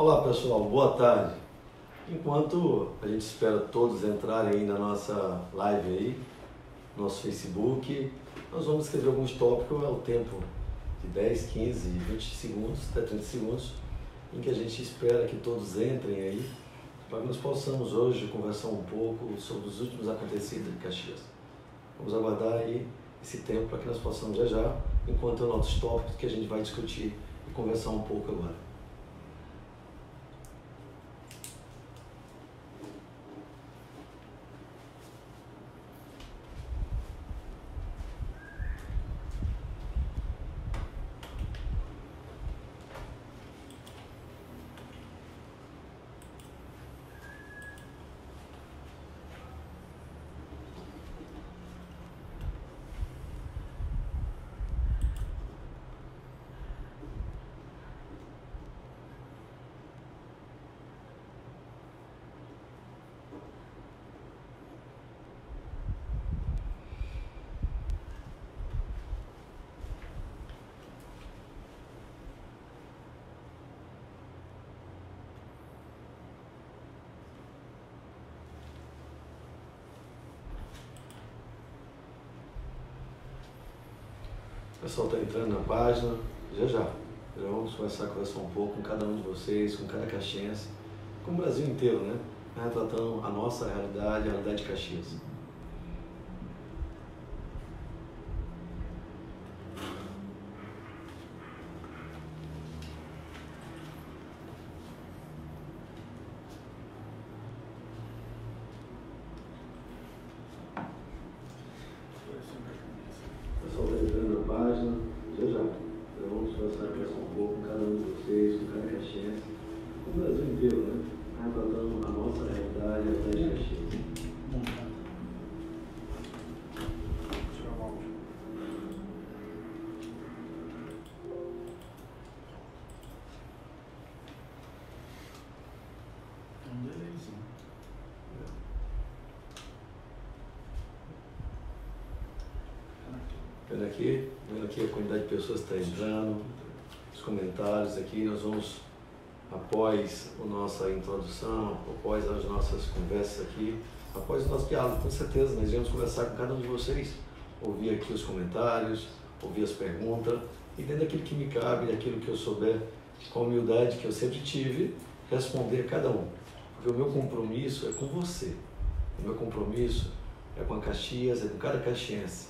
Olá pessoal, boa tarde. Enquanto a gente espera todos entrarem aí na nossa live aí, nosso Facebook, nós vamos escrever alguns tópicos, é o tempo de 10, 15, 20 segundos, até 30 segundos, em que a gente espera que todos entrem aí, para que nós possamos hoje conversar um pouco sobre os últimos acontecidos de Caxias. Vamos aguardar aí esse tempo para que nós possamos já já, enquanto eu tópicos que a gente vai discutir e conversar um pouco agora. Pessoal está entrando na página, já já. Já vamos começar a conversar um pouco com cada um de vocês, com cada caxiense, com o Brasil inteiro, né? Retratando a nossa realidade, a realidade de Caxias. Aqui, a quantidade de pessoas está entrando, os comentários aqui, nós vamos, após a nossa introdução, após as nossas conversas aqui, após o nosso diálogo, com certeza nós iremos conversar com cada um de vocês, ouvir aqui os comentários, ouvir as perguntas, e dentro daquilo que me cabe, daquilo que eu souber, com a humildade que eu sempre tive, responder a cada um. Porque o meu compromisso é com você, o meu compromisso é com a Caxias, é com cada caxiense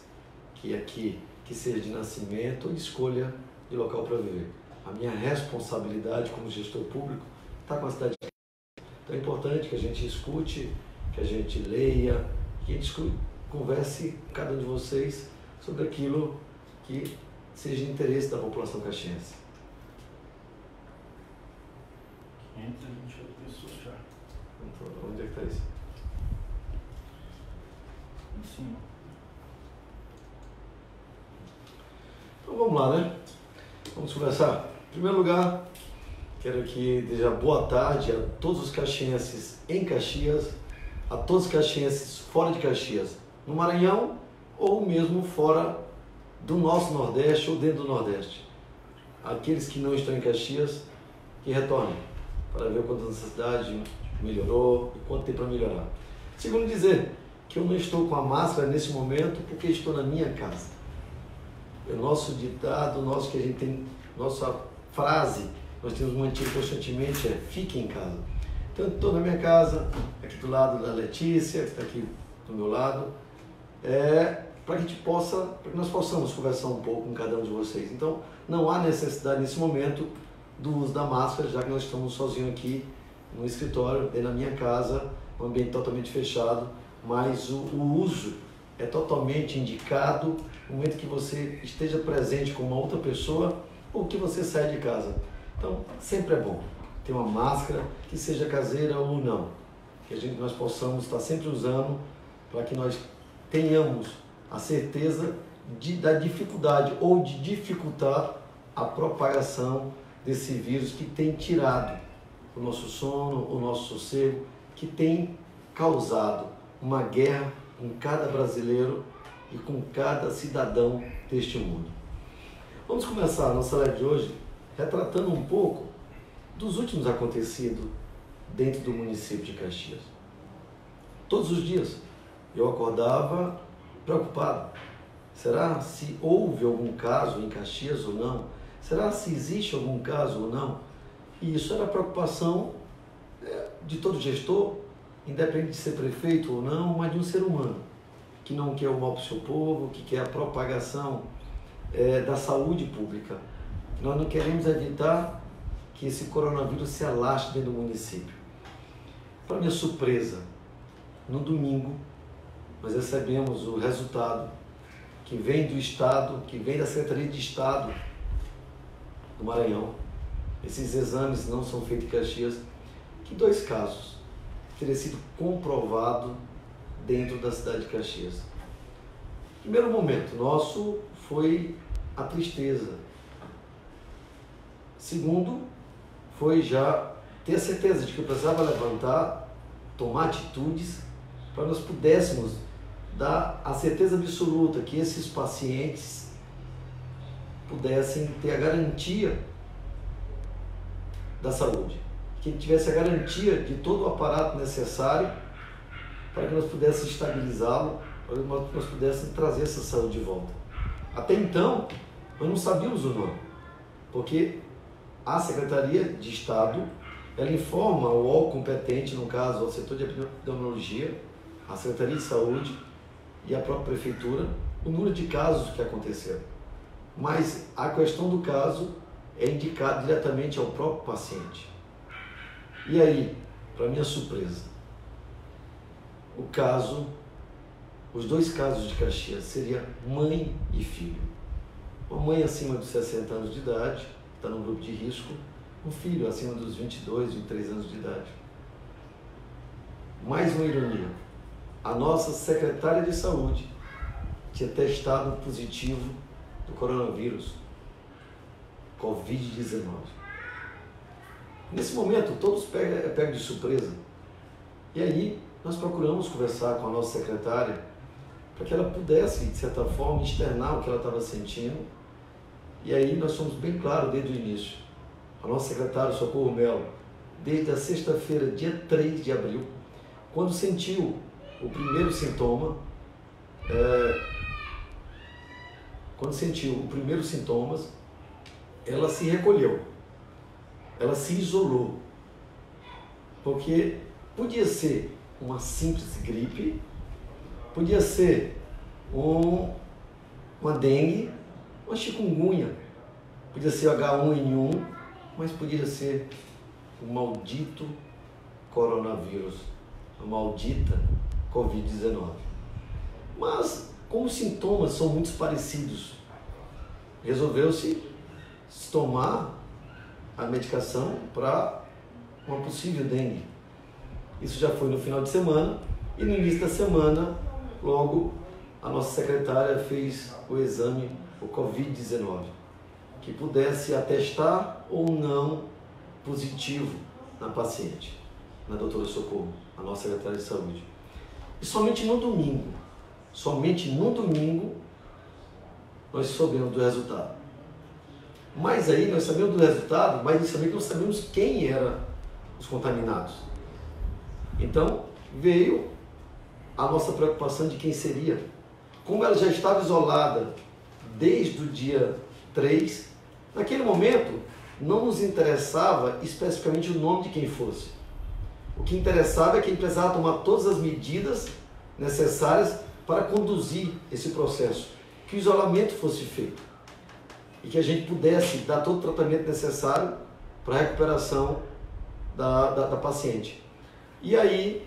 que aqui, que seja de nascimento ou escolha de local para viver. A minha responsabilidade como gestor público está com a cidade. Então é importante que a gente escute, que a gente leia, que a gente converse com cada um de vocês sobre aquilo que seja de interesse da população caxiense. 528 pessoas já. Então, onde é que está isso? Em cima. Então vamos lá, né? Vamos começar. Em primeiro lugar, quero que desejar boa tarde a todos os caxienses em Caxias, a todos os caxienses fora de Caxias, no Maranhão ou mesmo fora do nosso Nordeste ou dentro do Nordeste. Aqueles que não estão em Caxias, que retornem para ver quanto a cidade melhorou e quanto tem para melhorar. Segundo dizer que eu não estou com a máscara nesse momento porque estou na minha casa o nosso ditado, nosso que a gente tem, nossa frase, nós temos mantido constantemente é fique em casa. Então, estou na minha casa, aqui do lado da Letícia, que está aqui do meu lado, é, para que a gente possa, para que nós possamos conversar um pouco com cada um de vocês. Então, não há necessidade nesse momento do uso da máscara, já que nós estamos sozinhos aqui no escritório, da minha casa, um ambiente totalmente fechado, mas o, o uso é totalmente indicado no momento que você esteja presente com uma outra pessoa ou que você sai de casa. Então, sempre é bom ter uma máscara, que seja caseira ou não, que a gente, nós possamos estar sempre usando para que nós tenhamos a certeza de, da dificuldade ou de dificultar a propagação desse vírus que tem tirado o nosso sono, o nosso sossego, que tem causado uma guerra com cada brasileiro e com cada cidadão deste mundo. Vamos começar a nossa live de hoje retratando um pouco dos últimos acontecidos dentro do município de Caxias. Todos os dias eu acordava preocupado. Será se houve algum caso em Caxias ou não? Será se existe algum caso ou não? E isso era preocupação é, de todo gestor, independente de ser prefeito ou não, mas de um ser humano que não quer o mal para o seu povo, que quer a propagação é, da saúde pública. Nós não queremos evitar que esse coronavírus se alastre dentro do município. Para minha surpresa, no domingo, nós recebemos o resultado que vem do Estado, que vem da Secretaria de Estado do Maranhão. Esses exames não são feitos em Caxias, que dois casos teriam sido comprovado dentro da cidade de Caxias. Primeiro momento nosso foi a tristeza. Segundo, foi já ter a certeza de que eu precisava levantar, tomar atitudes para nós pudéssemos dar a certeza absoluta que esses pacientes pudessem ter a garantia da saúde, que tivesse a garantia de todo o aparato necessário para que nós pudéssemos estabilizá-lo, para que nós pudéssemos trazer essa saúde de volta. Até então, nós não sabíamos o nome, porque a Secretaria de Estado ela informa o órgão competente, no caso, o setor de epidemiologia, a Secretaria de Saúde e a própria Prefeitura, o número de casos que aconteceram. Mas a questão do caso é indicada diretamente ao próprio paciente. E aí, para minha surpresa, o caso, os dois casos de Caxias seria mãe e filho. Uma mãe acima de 60 anos de idade, está no grupo de risco, um filho acima dos 22, 23 anos de idade. Mais uma ironia. A nossa secretária de saúde tinha testado positivo do coronavírus, Covid-19. Nesse momento, todos pegam, é de surpresa. E aí, nós procuramos conversar com a nossa secretária para que ela pudesse, de certa forma, externar o que ela estava sentindo. E aí nós fomos bem claros desde o início. A nossa secretária Socorro Melo, desde a sexta-feira, dia 3 de abril, quando sentiu o primeiro sintoma, é, quando sentiu os primeiros sintomas, ela se recolheu, ela se isolou, porque podia ser uma simples gripe, podia ser um, uma dengue, uma chikungunya, podia ser H1N1, mas podia ser o maldito coronavírus, a maldita Covid-19. Mas, como os sintomas são muito parecidos, resolveu-se tomar a medicação para uma possível dengue. Isso já foi no final de semana e no início da semana, logo, a nossa secretária fez o exame, o Covid-19, que pudesse atestar ou não positivo na paciente, na doutora Socorro, a nossa secretária de saúde. E somente no domingo, somente no domingo, nós soubemos do resultado. Mas aí nós sabemos do resultado, mas também não sabemos quem eram os contaminados. Então veio a nossa preocupação de quem seria. Como ela já estava isolada desde o dia 3, naquele momento não nos interessava especificamente o nome de quem fosse. O que interessava é que ele precisava tomar todas as medidas necessárias para conduzir esse processo, que o isolamento fosse feito e que a gente pudesse dar todo o tratamento necessário para a recuperação da, da, da paciente. E aí,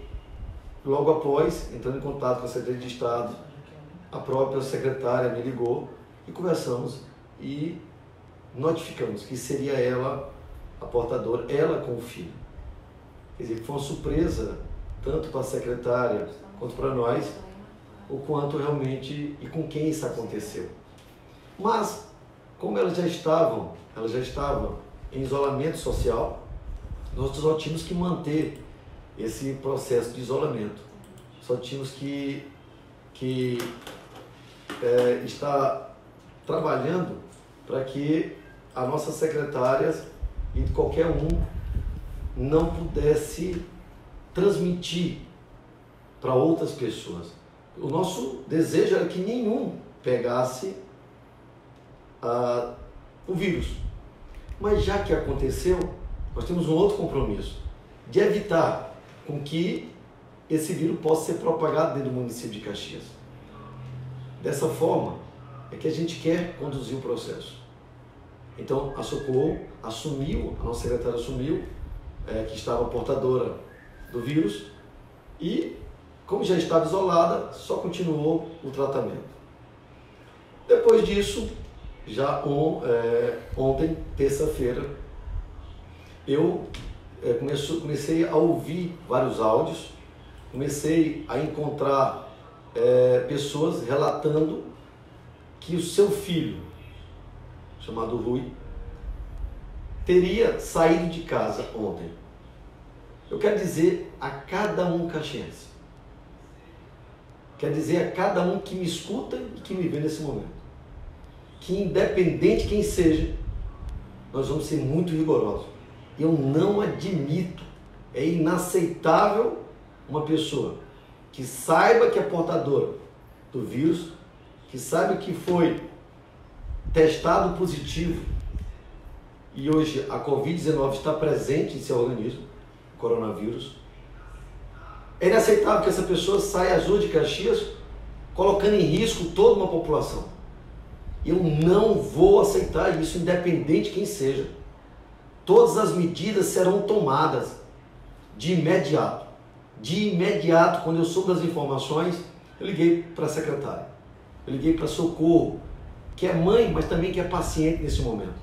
logo após, entrando em contato com a Secretaria de Estado, a própria secretária me ligou e conversamos e notificamos que seria ela a portadora, ela com o filho. Quer dizer, foi uma surpresa, tanto para a secretária quanto para nós, o quanto realmente e com quem isso aconteceu. Mas, como elas já estavam, elas já estavam em isolamento social, nós só tínhamos que manter esse processo de isolamento. Só tínhamos que, que é, estar trabalhando para que as nossas secretárias e qualquer um não pudesse transmitir para outras pessoas. O nosso desejo era que nenhum pegasse o vírus. Mas já que aconteceu, nós temos um outro compromisso de evitar com que esse vírus possa ser propagado dentro do município de Caxias. Dessa forma, é que a gente quer conduzir o processo. Então, a Socorro assumiu, a nossa secretária assumiu, é, que estava portadora do vírus e, como já estava isolada, só continuou o tratamento. Depois disso, já on, é, ontem, terça-feira, eu é, comecei a ouvir vários áudios, comecei a encontrar é, pessoas relatando que o seu filho, chamado Rui, teria saído de casa ontem. Eu quero dizer a cada um caxiense, quero dizer a cada um que me escuta e que me vê nesse momento, que independente quem seja, nós vamos ser muito rigorosos. Eu não admito, é inaceitável uma pessoa que saiba que é portadora do vírus, que saiba que foi testado positivo e hoje a Covid-19 está presente em seu organismo, o coronavírus, é inaceitável que essa pessoa saia ruas de Caxias colocando em risco toda uma população. Eu não vou aceitar isso, independente de quem seja. Todas as medidas serão tomadas de imediato. De imediato, quando eu soube das informações, eu liguei para a secretária. Eu liguei para Socorro, que é mãe, mas também que é paciente nesse momento.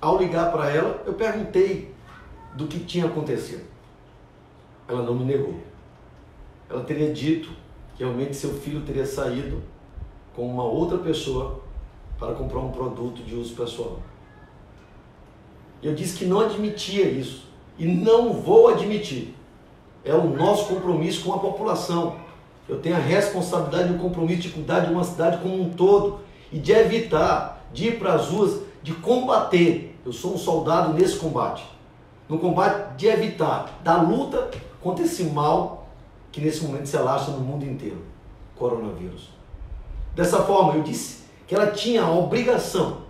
Ao ligar para ela, eu perguntei do que tinha acontecido. Ela não me negou. Ela teria dito que realmente seu filho teria saído com uma outra pessoa para comprar um produto de uso pessoal. Eu disse que não admitia isso e não vou admitir. É o nosso compromisso com a população. Eu tenho a responsabilidade e o compromisso de cuidar de uma cidade como um todo e de evitar de ir para as ruas, de combater. Eu sou um soldado nesse combate. No combate de evitar, da luta contra esse mal que nesse momento se alastra no mundo inteiro coronavírus. Dessa forma, eu disse que ela tinha a obrigação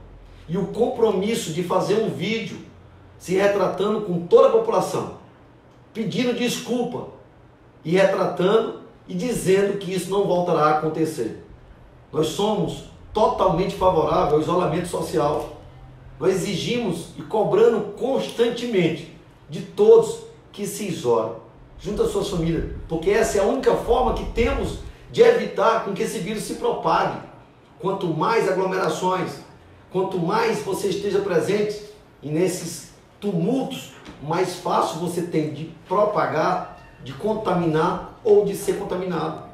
e o compromisso de fazer um vídeo se retratando com toda a população, pedindo desculpa e retratando e dizendo que isso não voltará a acontecer. Nós somos totalmente favoráveis ao isolamento social. Nós exigimos e cobrando constantemente de todos que se isolem, junto às suas famílias, porque essa é a única forma que temos de evitar com que esse vírus se propague. Quanto mais aglomerações, quanto mais você esteja presente e nesses tumultos, mais fácil você tem de propagar, de contaminar ou de ser contaminado.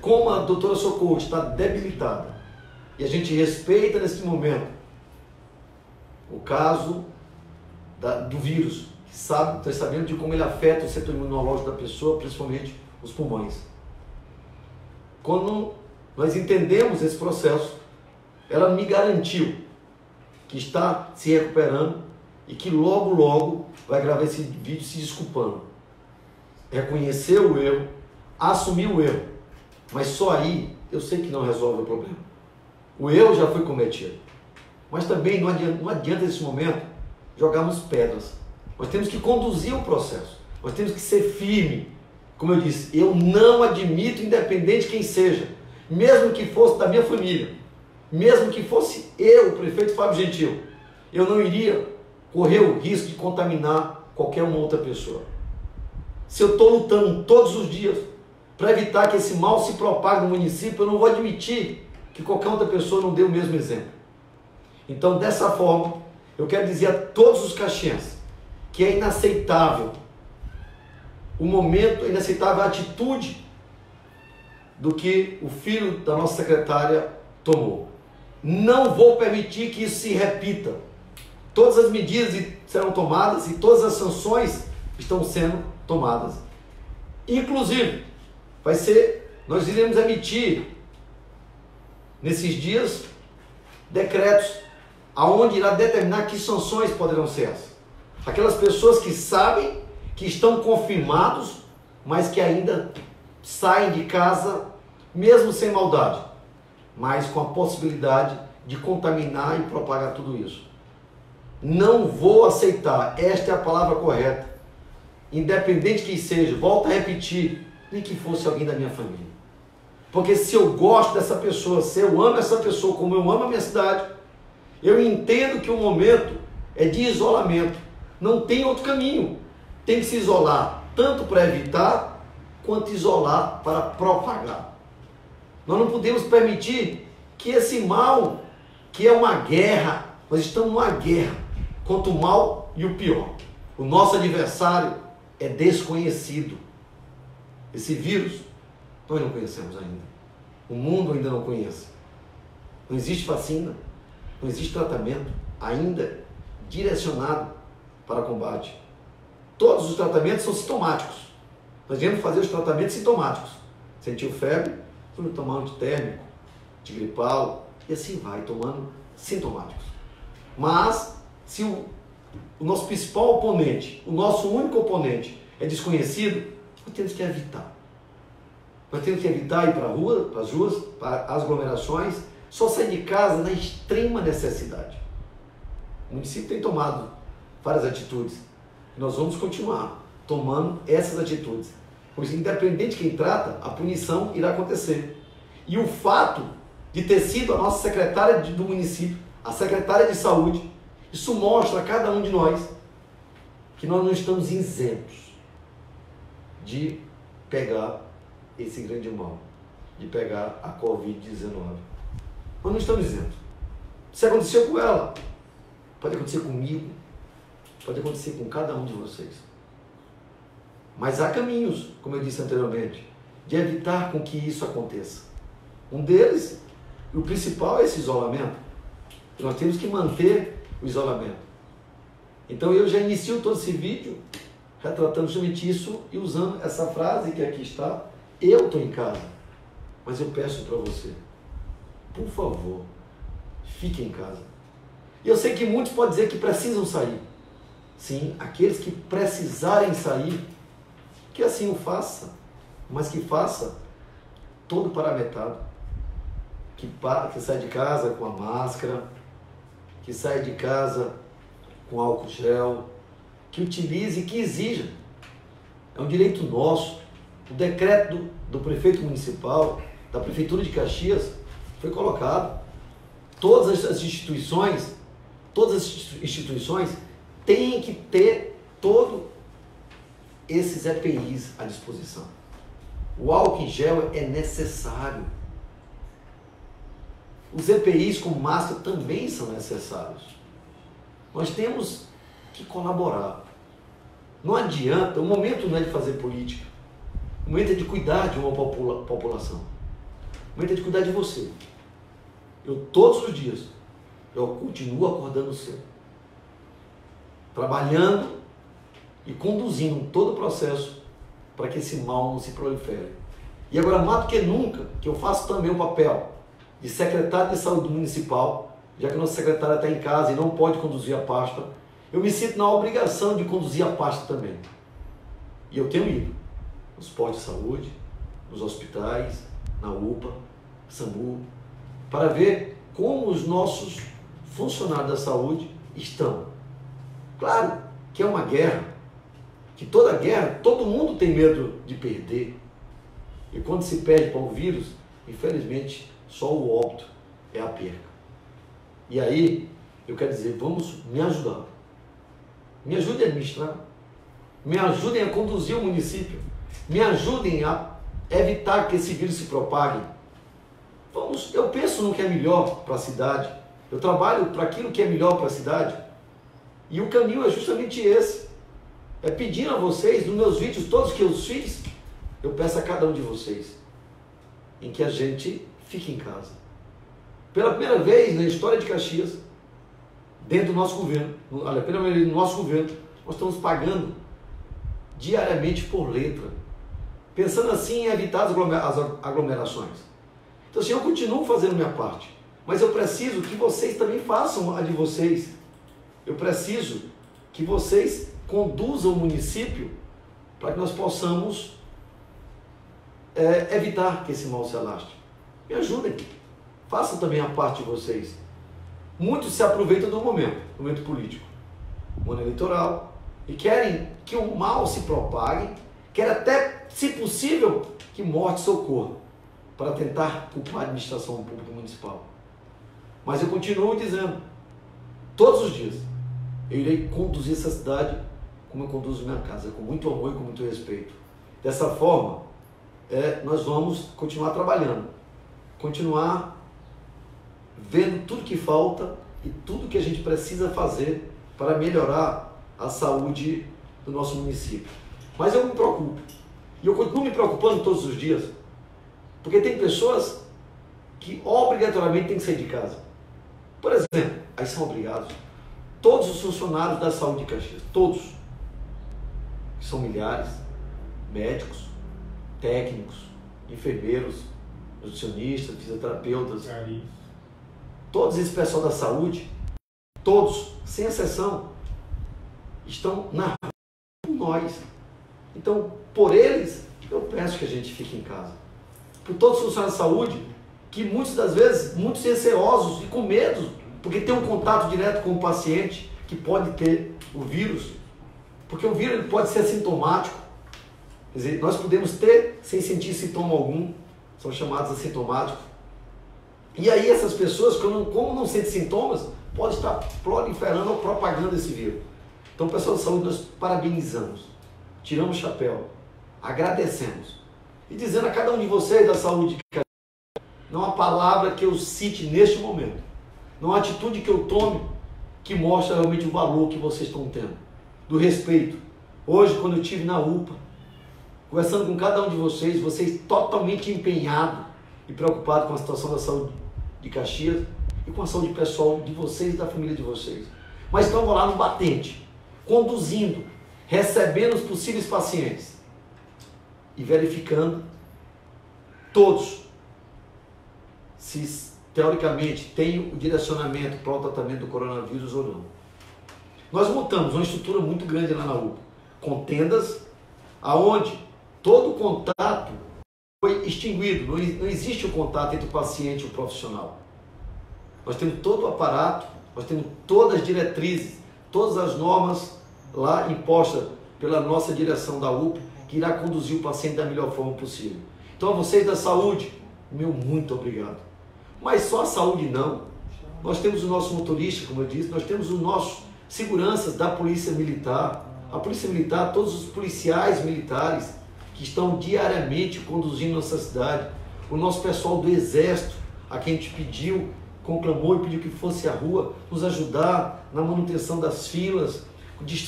Como a doutora Socorro está debilitada e a gente respeita nesse momento o caso da, do vírus, que sabe, está sabendo de como ele afeta o setor imunológico da pessoa, principalmente os pulmões. Quando nós entendemos esse processo, ela me garantiu que está se recuperando e que logo, logo vai gravar esse vídeo se desculpando. Reconheceu o erro, assumiu o erro, mas só aí eu sei que não resolve o problema. O erro já foi cometido. Mas também não adianta, não adianta nesse momento jogarmos pedras. Nós temos que conduzir o processo. Nós temos que ser firme. Como eu disse, eu não admito, independente quem seja, mesmo que fosse da minha família, mesmo que fosse eu, o prefeito Fábio Gentil, eu não iria correr o risco de contaminar qualquer uma outra pessoa. Se eu estou lutando todos os dias para evitar que esse mal se propague no município, eu não vou admitir que qualquer outra pessoa não dê o mesmo exemplo. Então, dessa forma, eu quero dizer a todos os caxienses que é inaceitável o momento, é inaceitável a atitude do que o filho da nossa secretária tomou. Não vou permitir que isso se repita. Todas as medidas serão tomadas e todas as sanções estão sendo tomadas. Inclusive, vai ser, nós iremos emitir nesses dias decretos aonde irá determinar que sanções poderão ser essas. Aquelas pessoas que sabem que estão confirmados, mas que ainda saem de casa mesmo sem maldade, mas com a possibilidade de contaminar e propagar tudo isso. Não vou aceitar, esta é a palavra correta. Independente que seja, volto a repetir, nem que fosse alguém da minha família. Porque se eu gosto dessa pessoa, se eu amo essa pessoa como eu amo a minha cidade, eu entendo que o momento é de isolamento. Não tem outro caminho. Tem que se isolar tanto para evitar quanto isolar para propagar. Nós não podemos permitir que esse mal, que é uma guerra, nós estamos numa guerra contra o mal e o pior. O nosso adversário é desconhecido. Esse vírus nós não conhecemos ainda. O mundo ainda não conhece. Não existe vacina, não existe tratamento ainda direcionado para combate. Todos os tratamentos são sintomáticos. Nós devemos fazer os tratamentos sintomáticos. Sentiu febre, vamos tomar antitérmico, antigripal, e assim vai, tomando sintomáticos. Mas, se o, o nosso principal oponente, o nosso único oponente é desconhecido, nós temos que evitar. Nós temos que evitar ir para a rua, para as ruas, para as aglomerações, só sair de casa na extrema necessidade. O município tem tomado várias atitudes. Nós vamos continuar tomando essas atitudes. Pois independente de quem trata, a punição irá acontecer. E o fato de ter sido a nossa secretária do município, a secretária de saúde, isso mostra a cada um de nós que nós não estamos isentos de pegar esse grande mal, de pegar a Covid-19. Nós não estamos isentos. Se aconteceu com ela, pode acontecer comigo, pode acontecer com cada um de vocês. Mas há caminhos, como eu disse anteriormente, de evitar com que isso aconteça. Um deles, o principal, é esse isolamento. Nós temos que manter o isolamento. Então eu já inicio todo esse vídeo retratando justamente isso e usando essa frase que aqui está. Eu estou em casa, mas eu peço para você, por favor, fique em casa. E eu sei que muitos podem dizer que precisam sair. Sim, aqueles que precisarem sair, que assim o faça, mas que faça todo parametrado. Que, que sai de casa com a máscara, que sai de casa com álcool gel, que utilize, que exija. É um direito nosso. O decreto do, do prefeito municipal, da prefeitura de Caxias, foi colocado. Todas as instituições, todas as instituições têm que ter todo esses EPIs à disposição. O álcool em gel é necessário. Os EPIs com máscara também são necessários. Nós temos que colaborar. Não adianta, o momento não é de fazer política. O momento é de cuidar de uma popula população. O momento é de cuidar de você. Eu todos os dias, eu continuo acordando cedo. Trabalhando e conduzindo todo o processo para que esse mal não se prolifere. E agora, mais do que nunca, que eu faço também o papel de secretário de saúde municipal, já que nosso secretário está em casa e não pode conduzir a pasta, eu me sinto na obrigação de conduzir a pasta também. E eu tenho ido nos postos de saúde, nos hospitais, na UPA, SAMU, para ver como os nossos funcionários da saúde estão. Claro que é uma guerra, que toda guerra, todo mundo tem medo de perder. E quando se perde para o vírus, infelizmente, só o óbito é a perca. E aí, eu quero dizer, vamos me ajudar. Me ajudem a administrar. Me ajudem a conduzir o município. Me ajudem a evitar que esse vírus se propague. Vamos, eu penso no que é melhor para a cidade. Eu trabalho para aquilo que é melhor para a cidade. E o caminho é justamente esse. É pedindo a vocês, nos meus vídeos, todos que eu fiz, eu peço a cada um de vocês, em que a gente fique em casa. Pela primeira vez na história de Caxias, dentro do nosso governo, olha, pela primeira vez no nosso governo, nós estamos pagando diariamente por letra, pensando assim em evitar as aglomerações. Então, assim, eu continuo fazendo minha parte, mas eu preciso que vocês também façam a de vocês. Eu preciso que vocês conduzam o município para que nós possamos é, evitar que esse mal se alastre. Me ajudem, façam também a parte de vocês. Muitos se aproveitam do momento, do momento político, do ano eleitoral, e querem que o mal se propague, querem até, se possível, que morte socorra, para tentar culpar a administração pública municipal. Mas eu continuo dizendo, todos os dias, eu irei conduzir essa cidade como eu conduzo minha casa, com muito amor e com muito respeito. Dessa forma, é, nós vamos continuar trabalhando, continuar vendo tudo que falta e tudo que a gente precisa fazer para melhorar a saúde do nosso município. Mas eu me preocupo. E eu continuo me preocupando todos os dias. Porque tem pessoas que obrigatoriamente têm que sair de casa. Por exemplo, aí são obrigados. Todos os funcionários da saúde de Caxias, todos, que são milhares, médicos, técnicos, enfermeiros, nutricionistas, fisioterapeutas, todos esse pessoal da saúde, todos, sem exceção, estão na rua com nós. Então, por eles, eu peço que a gente fique em casa. Por todos os funcionários da saúde, que muitas das vezes, muitos receosos e com medo, porque tem um contato direto com o paciente que pode ter o vírus, porque o vírus pode ser assintomático. Quer dizer, nós podemos ter sem sentir sintoma algum, são chamados assintomáticos. E aí essas pessoas, como não sentem sintomas, podem estar proliferando ou propagando esse vírus. Então, pessoal de saúde, nós parabenizamos, tiramos o chapéu, agradecemos. E dizendo a cada um de vocês da saúde, não há palavra que eu cite neste momento, não há atitude que eu tome que mostre realmente o valor que vocês estão tendo, do respeito. Hoje, quando eu estive na UPA, conversando com cada um de vocês, vocês totalmente empenhados e preocupados com a situação da saúde de Caxias e com a saúde pessoal de vocês e da família de vocês. Mas estão lá no batente, conduzindo, recebendo os possíveis pacientes e verificando todos se teoricamente tem o direcionamento para o tratamento do coronavírus ou não. Nós montamos uma estrutura muito grande lá na UPA, com tendas, aonde todo o contato foi extinguido, não, existe o contato entre o paciente e o profissional. Nós temos todo o aparato, nós temos todas as diretrizes, todas as normas lá imposta pela nossa direção da UP, que irá conduzir o paciente da melhor forma possível. Então, a vocês da saúde, meu muito obrigado. Mas só a saúde não. Nós temos o nosso motorista, como eu disse, nós temos os nossos seguranças da Polícia Militar, a Polícia Militar, todos os policiais militares que estão diariamente conduzindo nossa cidade, o nosso pessoal do Exército, a quem a gente pediu, conclamou e pediu que fosse à rua, nos ajudar na manutenção das filas,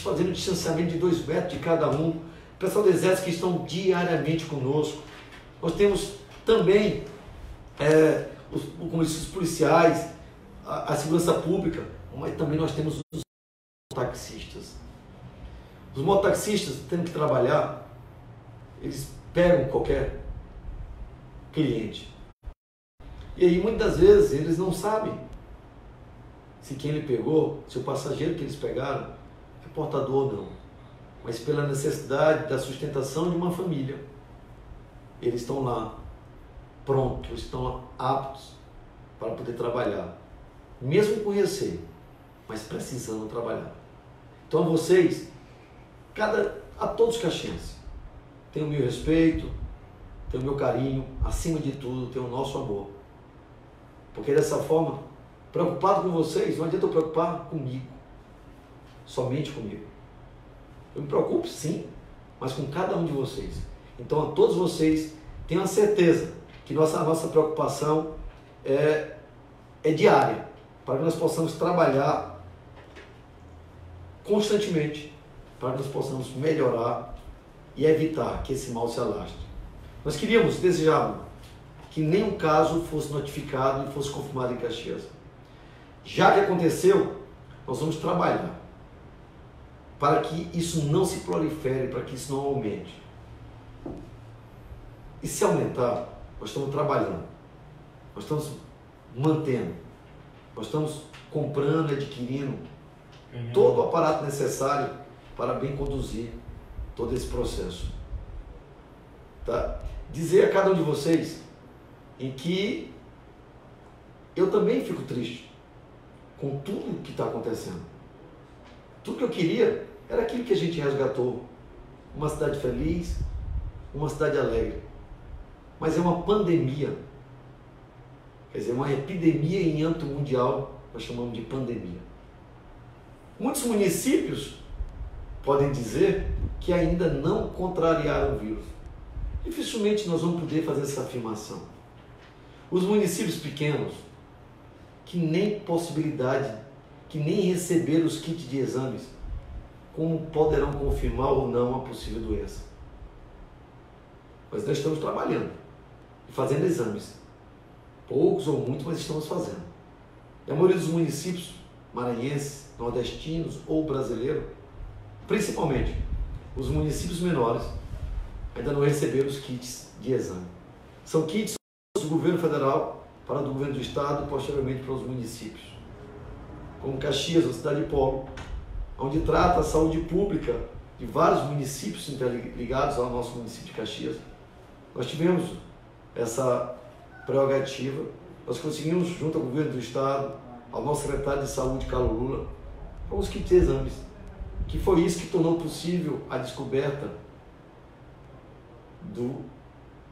fazendo o distanciamento de dois metros de cada um. O pessoal do Exército que estão diariamente conosco. Nós temos também é, os, os policiais, a, a, segurança pública, mas também nós temos os taxistas. Os mototaxistas tendo que trabalhar, eles pegam qualquer cliente. E aí muitas vezes eles não sabem se quem ele pegou, se o passageiro que eles pegaram portador ou não, mas pela necessidade da sustentação de uma família. Eles estão lá, prontos, estão aptos para poder trabalhar, mesmo com receio, mas precisando trabalhar. Então, vocês, cada, a todos os caxienses, tenho o meu respeito, tenho o meu carinho, acima de tudo, tenho o nosso amor. Porque dessa forma, preocupado com vocês, não adianta eu preocupar comigo somente comigo. Eu me preocupo sim, mas com cada um de vocês. Então, a todos vocês, tenham a certeza que nossa, nossa preocupação é, é diária, para que nós possamos trabalhar constantemente, para que nós possamos melhorar e evitar que esse mal se alastre. Nós queríamos, desejávamos, que nenhum caso fosse notificado e fosse confirmado em Caxias. Já que aconteceu, nós vamos trabalhar para que isso não se prolifere, para que isso não aumente. E se aumentar, nós estamos trabalhando, nós estamos mantendo, nós estamos comprando, adquirindo. Todo o aparato necessário para bem conduzir todo esse processo. Tá? Dizer a cada um de vocês em que eu também fico triste com tudo que está acontecendo. Tudo que eu queria era aquilo que a gente resgatou. Uma cidade feliz, uma cidade alegre. Mas é uma pandemia. Quer dizer, uma epidemia em âmbito mundial, nós chamamos de pandemia. Muitos municípios podem dizer que ainda não contrariaram o vírus. Dificilmente nós vamos poder fazer essa afirmação. Os municípios pequenos, que nem possibilidade, que nem receberam os kits de exames, como poderão confirmar ou não a possível doença? Mas nós estamos trabalhando e fazendo exames. Poucos ou muitos, mas estamos fazendo. E a maioria dos municípios maranhenses, nordestinos ou brasileiros, principalmente os municípios menores, ainda não receberam os kits de exame. São kits do governo federal para do governo do estado posteriormente para os municípios. Como Caxias, a cidade de polo, onde trata a saúde pública de vários municípios interligados ao nosso município de Caxias. Nós tivemos essa prerrogativa, nós conseguimos, junto ao governo do estado, ao nosso secretário de saúde, Carlos Lula, alguns kits de exames, que foi isso que tornou possível a descoberta do,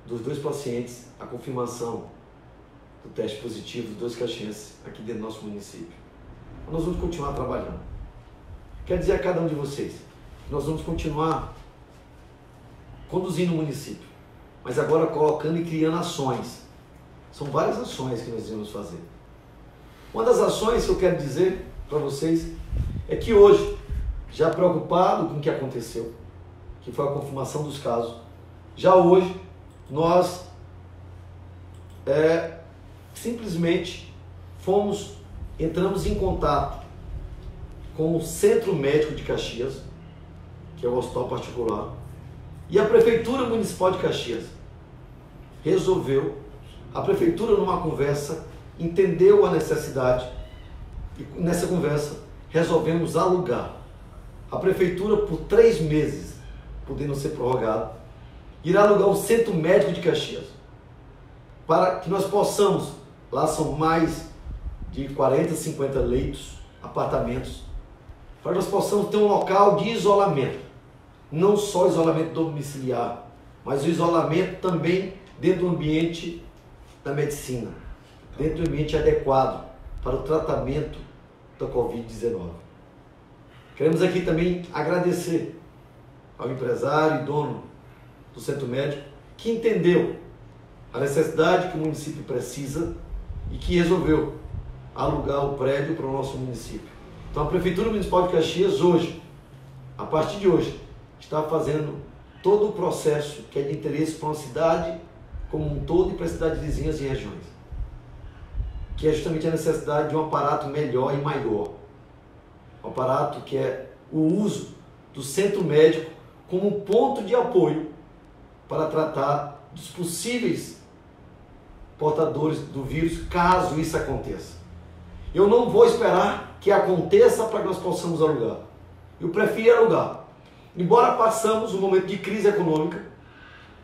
dos dois pacientes, a confirmação do teste positivo dos dois caxienses aqui dentro do nosso município. Nós vamos continuar trabalhando. Quer dizer a cada um de vocês, nós vamos continuar conduzindo o município, mas agora colocando e criando ações. São várias ações que nós vamos fazer. Uma das ações que eu quero dizer para vocês é que hoje, já preocupado com o que aconteceu, que foi a confirmação dos casos, já hoje nós é, simplesmente fomos, entramos em contato com o Centro Médico de Caxias, que é o hospital particular, e a Prefeitura Municipal de Caxias resolveu, a Prefeitura numa conversa, entendeu a necessidade e nessa conversa resolvemos alugar. A Prefeitura por três meses, podendo ser prorrogado, irá alugar o Centro Médico de Caxias, para que nós possamos, lá são mais de 40, 50 leitos, apartamentos, para que nós possamos ter um local de isolamento. Não só isolamento domiciliar, mas o isolamento também dentro do ambiente da medicina, dentro do ambiente adequado para o tratamento da Covid-19. Queremos aqui também agradecer ao empresário e dono do centro médico que entendeu a necessidade que o município precisa e que resolveu alugar o prédio para o nosso município. Então a Prefeitura Municipal de Caxias hoje, a partir de hoje, está fazendo todo o processo que é de interesse para uma cidade como um todo e para cidades vizinhas e regiões. Que é justamente a necessidade de um aparato melhor e maior. Um aparato que é o uso do centro médico como ponto de apoio para tratar dos possíveis portadores do vírus, caso isso aconteça. Eu não vou esperar que aconteça para que nós possamos alugar. Eu prefiro alugar. Embora passamos um momento de crise econômica,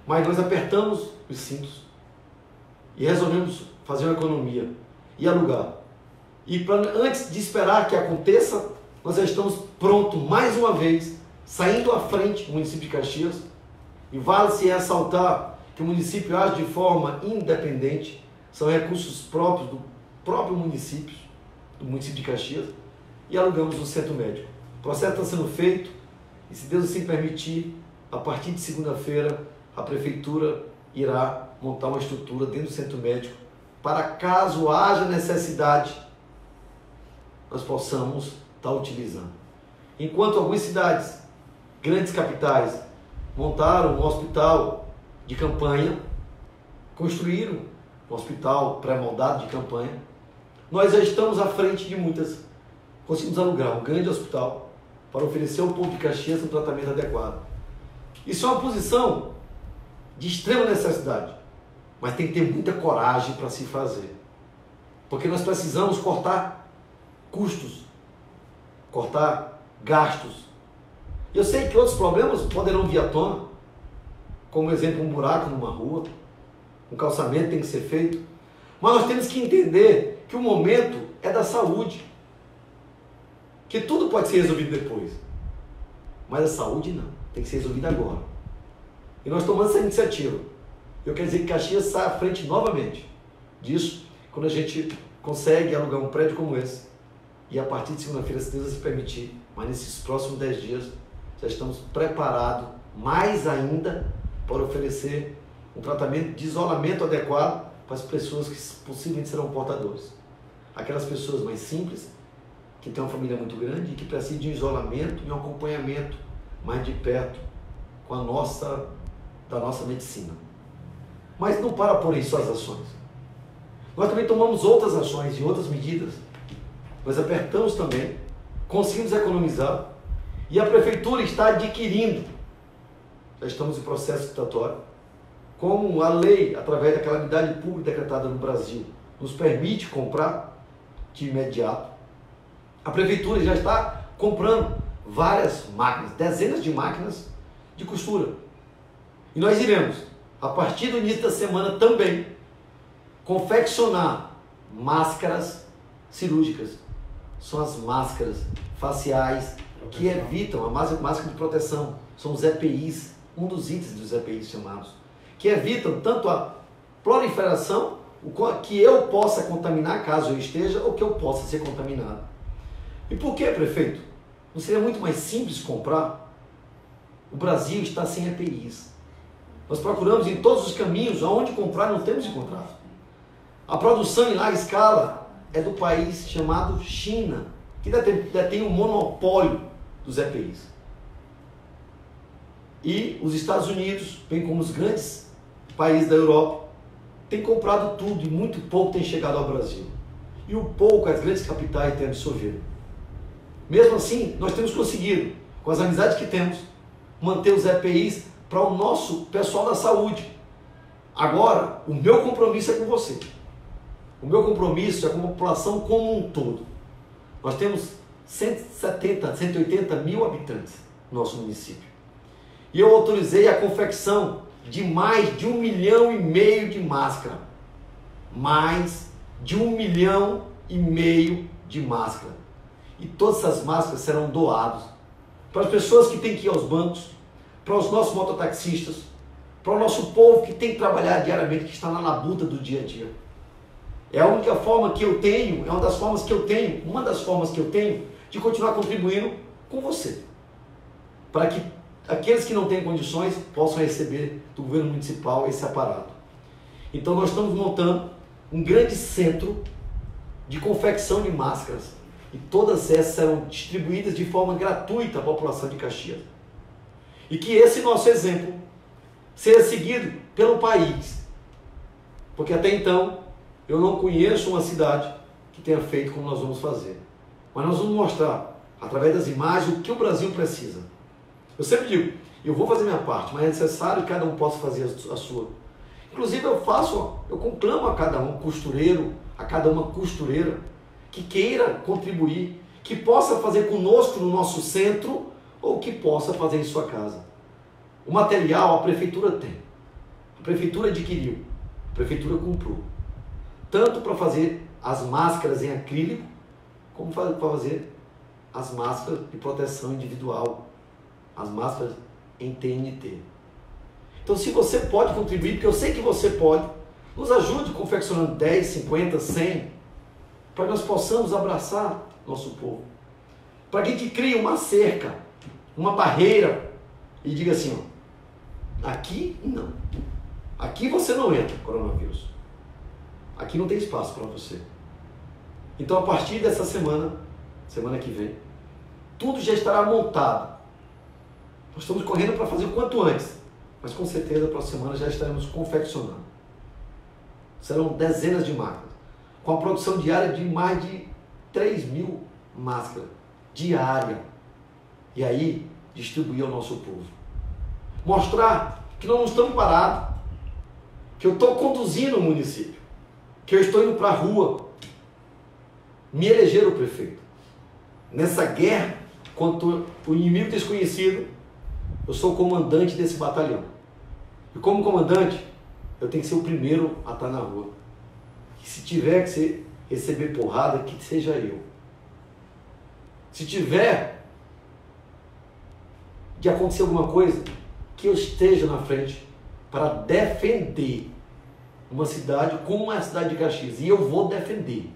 mas nós apertamos os cintos e resolvemos fazer uma economia e alugar. E pra, antes de esperar que aconteça, nós já estamos prontos mais uma vez, saindo à frente do município de Caxias. E vale-se ressaltar que o município age de forma independente, são recursos próprios do próprio município, do município de Caxias, e alugamos um centro médico. O processo está sendo feito e, se Deus assim permitir, a partir de segunda-feira, a prefeitura irá montar uma estrutura dentro do centro médico para caso haja necessidade, nós possamos estar utilizando. Enquanto algumas cidades, grandes capitais, montaram um hospital de campanha, construíram um hospital pré-moldado de campanha, nós já estamos à frente de muitas. Conseguimos alugar um grande hospital para oferecer ao povo de Caxias um tratamento adequado. Isso é uma posição de extrema necessidade, mas tem que ter muita coragem para se fazer. Porque nós precisamos cortar custos, cortar gastos. Eu sei que outros problemas poderão vir à tona, como exemplo um buraco numa rua, um calçamento tem que ser feito, mas nós temos que entender que o momento é da saúde, que tudo pode ser resolvido depois, mas a saúde não, tem que ser resolvida agora. E nós tomamos essa iniciativa. Eu quero dizer que Caxias sai à frente novamente disso, quando a gente consegue alugar um prédio como esse, e a partir de segunda-feira, se Deus se permitir, mas nesses próximos 10 dias, já estamos preparados mais ainda para oferecer um tratamento de isolamento adequado para as pessoas que possivelmente serão portadores. Aquelas pessoas mais simples, que têm uma família muito grande e que precisam de um isolamento e um acompanhamento mais de perto com a nossa, da nossa medicina. Mas não para por isso as ações. Nós também tomamos outras ações e outras medidas. Nós apertamos também, conseguimos economizar e a prefeitura está adquirindo. Já estamos em processo licitatório. Como a lei, através da calamidade pública decretada no Brasil, nos permite comprar de imediato, a prefeitura já está comprando várias máquinas, dezenas de máquinas de costura. E nós iremos, a partir do início da semana também, confeccionar máscaras cirúrgicas. São as máscaras faciais que evitam a máscara de proteção. São os EPIs, um dos itens dos EPIs chamados, que evitam tanto a proliferação, que eu possa contaminar caso eu esteja, ou que eu possa ser contaminado. E por que, prefeito? Não seria muito mais simples comprar? O Brasil está sem EPIs. Nós procuramos em todos os caminhos, aonde comprar, não temos encontrado. A produção em larga escala é do país chamado China, que detém o um monopólio dos EPIs. E os Estados Unidos, bem como os grandes países da Europa, têm comprado tudo e muito pouco tem chegado ao Brasil. E o pouco as grandes capitais têm absorvido. Mesmo assim, nós temos conseguido, com as amizades que temos, manter os EPIs para o nosso pessoal da saúde. Agora, o meu compromisso é com você. O meu compromisso é com a população como um todo. Nós temos 170, 180 mil habitantes no nosso município. E eu autorizei a confecção de mais de um milhão e meio de máscara. Mais de um milhão e meio de máscara. E todas essas máscaras serão doadas para as pessoas que têm que ir aos bancos, para os nossos mototaxistas, para o nosso povo que tem que trabalhar diariamente, que está na labuta do dia a dia. É a única forma que eu tenho, é uma das formas que eu tenho, uma das formas que eu tenho de continuar contribuindo com você. Para que aqueles que não têm condições possam receber do governo municipal esse aparato. Então nós estamos montando um grande centro de confecção de máscaras e todas essas serão distribuídas de forma gratuita à população de Caxias. E que esse nosso exemplo seja seguido pelo país. Porque até então eu não conheço uma cidade que tenha feito como nós vamos fazer. Mas nós vamos mostrar, através das imagens, o que o Brasil precisa. Eu sempre digo, eu vou fazer minha parte, mas é necessário que cada um possa fazer a sua. Inclusive eu faço, eu conclamo a cada um costureiro, a cada uma costureira, que queira contribuir, que possa fazer conosco no nosso centro ou que possa fazer em sua casa. O material a prefeitura tem. A prefeitura adquiriu, a prefeitura comprou tanto para fazer as máscaras em acrílico, como para fazer as máscaras de proteção individual, as máscaras em TNT. Então, se você pode contribuir, porque eu sei que você pode, nos ajude confeccionando 10, 50, 100, para que nós possamos abraçar nosso povo. Para que a gente crie uma cerca, uma barreira e diga assim: ó, aqui não. Aqui você não entra, coronavírus. Aqui não tem espaço para você. Então, a partir dessa semana, semana que vem, tudo já estará montado. Nós estamos correndo para fazer o quanto antes, mas com certeza, a próxima semana já estaremos confeccionando. Serão dezenas de máquinas, com a produção diária de mais de 3 mil máscaras diária. E aí, distribuir ao nosso povo. Mostrar que não estamos parados, que eu estou conduzindo o município que eu estou indo para a rua me eleger o prefeito. nessa guerra contra o inimigo desconhecido, eu sou o comandante desse batalhão. E como comandante, eu tenho que ser o primeiro a estar na rua. E se tiver que ser, receber porrada, que seja eu. Se tiver de acontecer alguma coisa, que eu esteja na frente para defender uma cidade como a cidade de Caxias. E eu vou defender.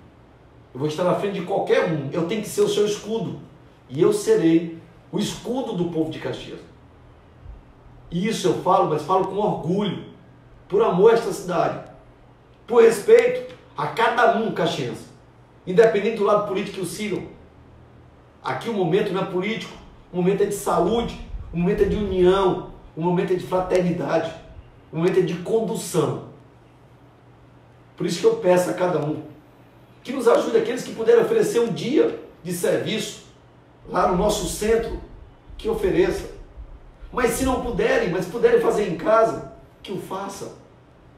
Eu vou estar na frente de qualquer um. Eu tenho que ser o seu escudo. E eu serei o escudo do povo de Caxias. E isso eu falo, mas falo com orgulho, por amor a esta cidade, por respeito a cada um caxiense, independente do lado político que o sigam. Aqui o momento não é político, o momento é de saúde, o momento é de união, o momento é de fraternidade, o momento é de condução. Por isso que eu peço a cada um que nos ajude, aqueles que puderem oferecer um dia de serviço lá no nosso centro, que ofereça. Mas se não puderem, mas puderem fazer em casa, que o faça.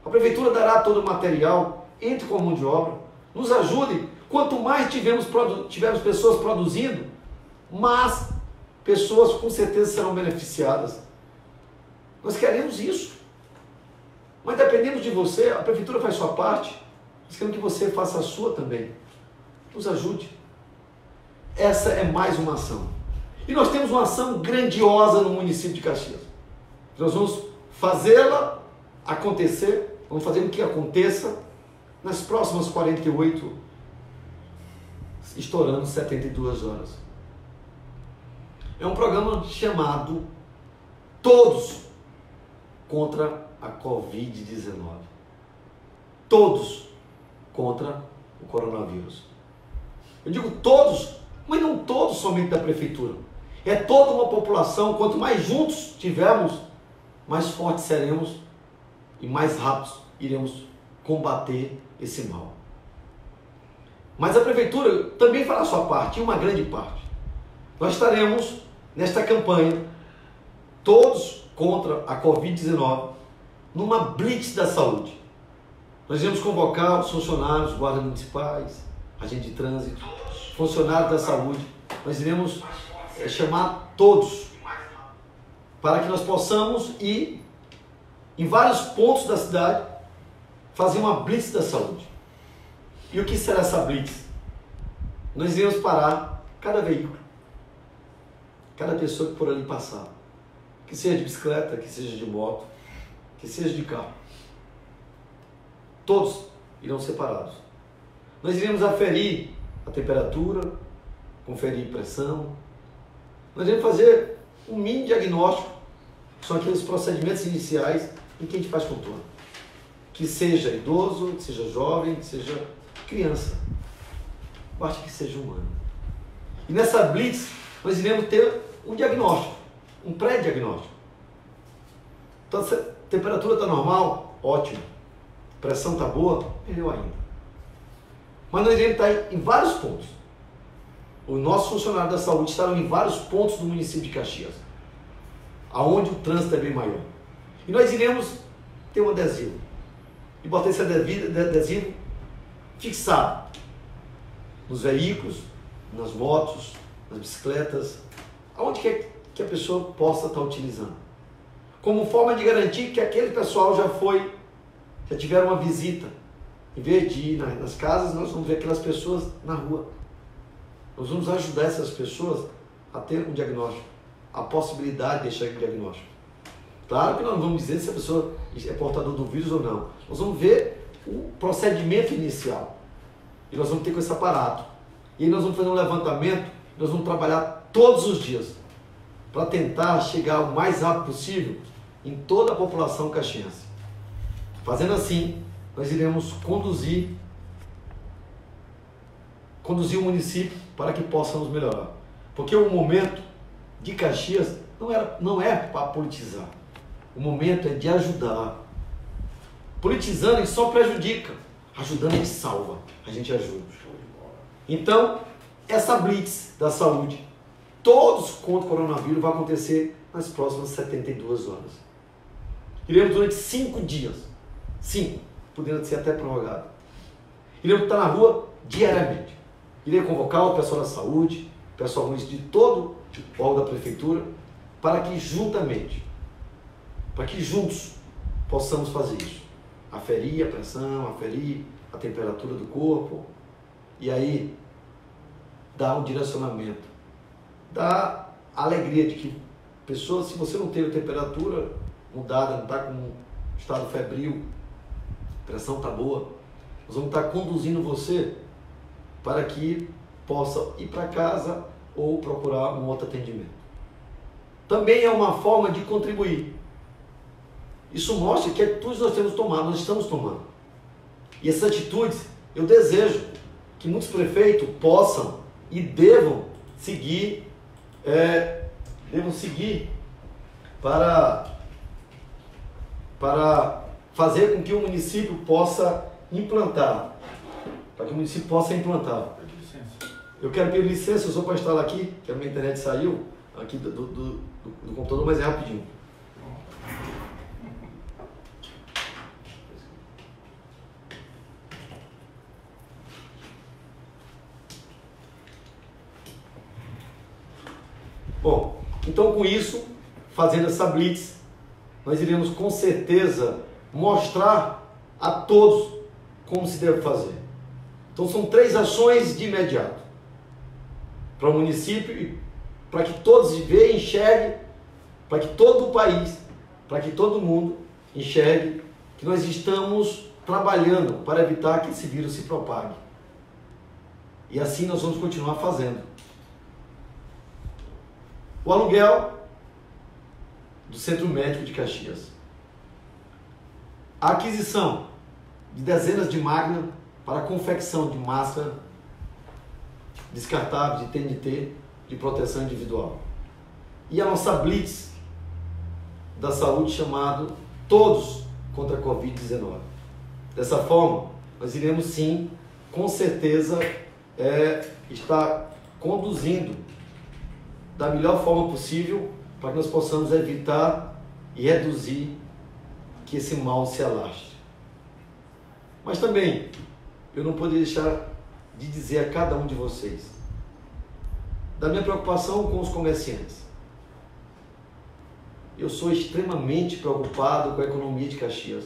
A prefeitura dará todo o material, entre com a mão de obra, nos ajude. Quanto mais tivermos, tivermos pessoas produzindo, mais pessoas com certeza serão beneficiadas. Nós queremos isso. Mas dependendo de você, a prefeitura faz sua parte, nós queremos que você faça a sua também. Nos ajude. Essa é mais uma ação. E nós temos uma ação grandiosa no município de Caxias. Nós vamos fazê-la acontecer, vamos fazer com que aconteça nas próximas 48, estourando 72 horas. É um programa chamado Todos contra a Covid-19. Todos contra o coronavírus. Eu digo todos, mas não todos somente da prefeitura. É toda uma população, quanto mais juntos tivermos, mais fortes seremos e mais rápidos iremos combater esse mal. Mas a prefeitura também fará a sua parte, e uma grande parte. Nós estaremos nesta campanha, todos contra a Covid-19, numa blitz da saúde. Nós iremos convocar os funcionários, guardas municipais, agentes de trânsito, funcionários da saúde. Nós iremos é chamar todos para que nós possamos ir em vários pontos da cidade fazer uma blitz da saúde. E o que será essa blitz? Nós iremos parar cada veículo, cada pessoa que por ali passar, que seja de bicicleta, que seja de moto, que seja de carro. Todos irão separados. Nós iremos aferir a temperatura, conferir pressão, nós vamos fazer um mini diagnóstico, são aqueles procedimentos iniciais em que a gente faz controle. Que seja idoso, que seja jovem, que seja criança. Basta que seja humano. E nessa blitz, nós iremos ter um diagnóstico, um pré-diagnóstico. Então, se a temperatura está normal, ótimo. pressão está boa, melhor ainda. Mas nós iremos estar em vários pontos. Os nossos funcionários da saúde estarão em vários pontos do município de Caxias, aonde o trânsito é bem maior. E nós iremos ter um adesivo. E botar esse adesivo fixado nos veículos, nas motos, nas bicicletas, aonde quer que a pessoa possa estar utilizando. Como forma de garantir que aquele pessoal já foi, já tiveram uma visita. Em vez de ir nas casas, nós vamos ver aquelas pessoas na rua. Nós vamos ajudar essas pessoas a ter um diagnóstico, a possibilidade de deixar um diagnóstico. Claro que nós não vamos dizer se a pessoa é portador do vírus ou não. Nós vamos ver o procedimento inicial. E nós vamos ter com esse aparato. E aí nós vamos fazer um levantamento, nós vamos trabalhar todos os dias para tentar chegar o mais rápido possível em toda a população caxiense. Fazendo assim, nós iremos conduzir conduzir o município para que possamos melhorar. Porque o momento de Caxias não, era, não é para politizar. O momento é de ajudar. Politizando só prejudica. Ajudando ele salva. A gente ajuda. Então, essa blitz da saúde, todos contra o coronavírus, vai acontecer nas próximas 72 horas. Iremos durante cinco dias. Cinco. Podendo ser até prorrogado. Iremos estar na rua diariamente. Irei convocar o pessoal da saúde, pessoal municipal, de todo o órgão da prefeitura, para que juntamente, para que juntos possamos fazer isso. Aferir a pressão, aferir a temperatura do corpo e aí dar um direcionamento. Dar alegria de que pessoas, se você não teve temperatura mudada, não está com estado febril, pressão está boa, nós vamos estar conduzindo você para que possa ir para casa ou procurar um outro atendimento. Também é uma forma de contribuir. Isso mostra que atitudes nós temos tomado, nós estamos tomando. E essas atitudes, eu desejo que muitos prefeitos possam e devam seguir, é, devam seguir para, para fazer com que o município possa implantar, para que o município possa implantar. Eu quero pedir licença só para instalar aqui, que a minha internet saiu aqui do, do, do, do computador, mas é rapidinho. Bom, então com isso, fazendo essa blitz, nós iremos com certeza mostrar a todos como se deve fazer. Então são três ações de imediato para o município, para que todos vejam, enxerguem, para que todo o país, para que todo mundo enxergue que nós estamos trabalhando para evitar que esse vírus se propague. E assim nós vamos continuar fazendo. O aluguel do Centro Médico de Caxias. A aquisição de dezenas de máquinas para confecção de máscara descartável de TNT de proteção individual. E a nossa blitz da saúde chamado Todos contra a Covid-19. Dessa forma, nós iremos sim, com certeza, é, estar conduzindo da melhor forma possível para que nós possamos evitar e reduzir que esse mal se alastre. Mas também, eu não poderia deixar de dizer a cada um de vocês da minha preocupação com os comerciantes. Eu sou extremamente preocupado com a economia de Caxias,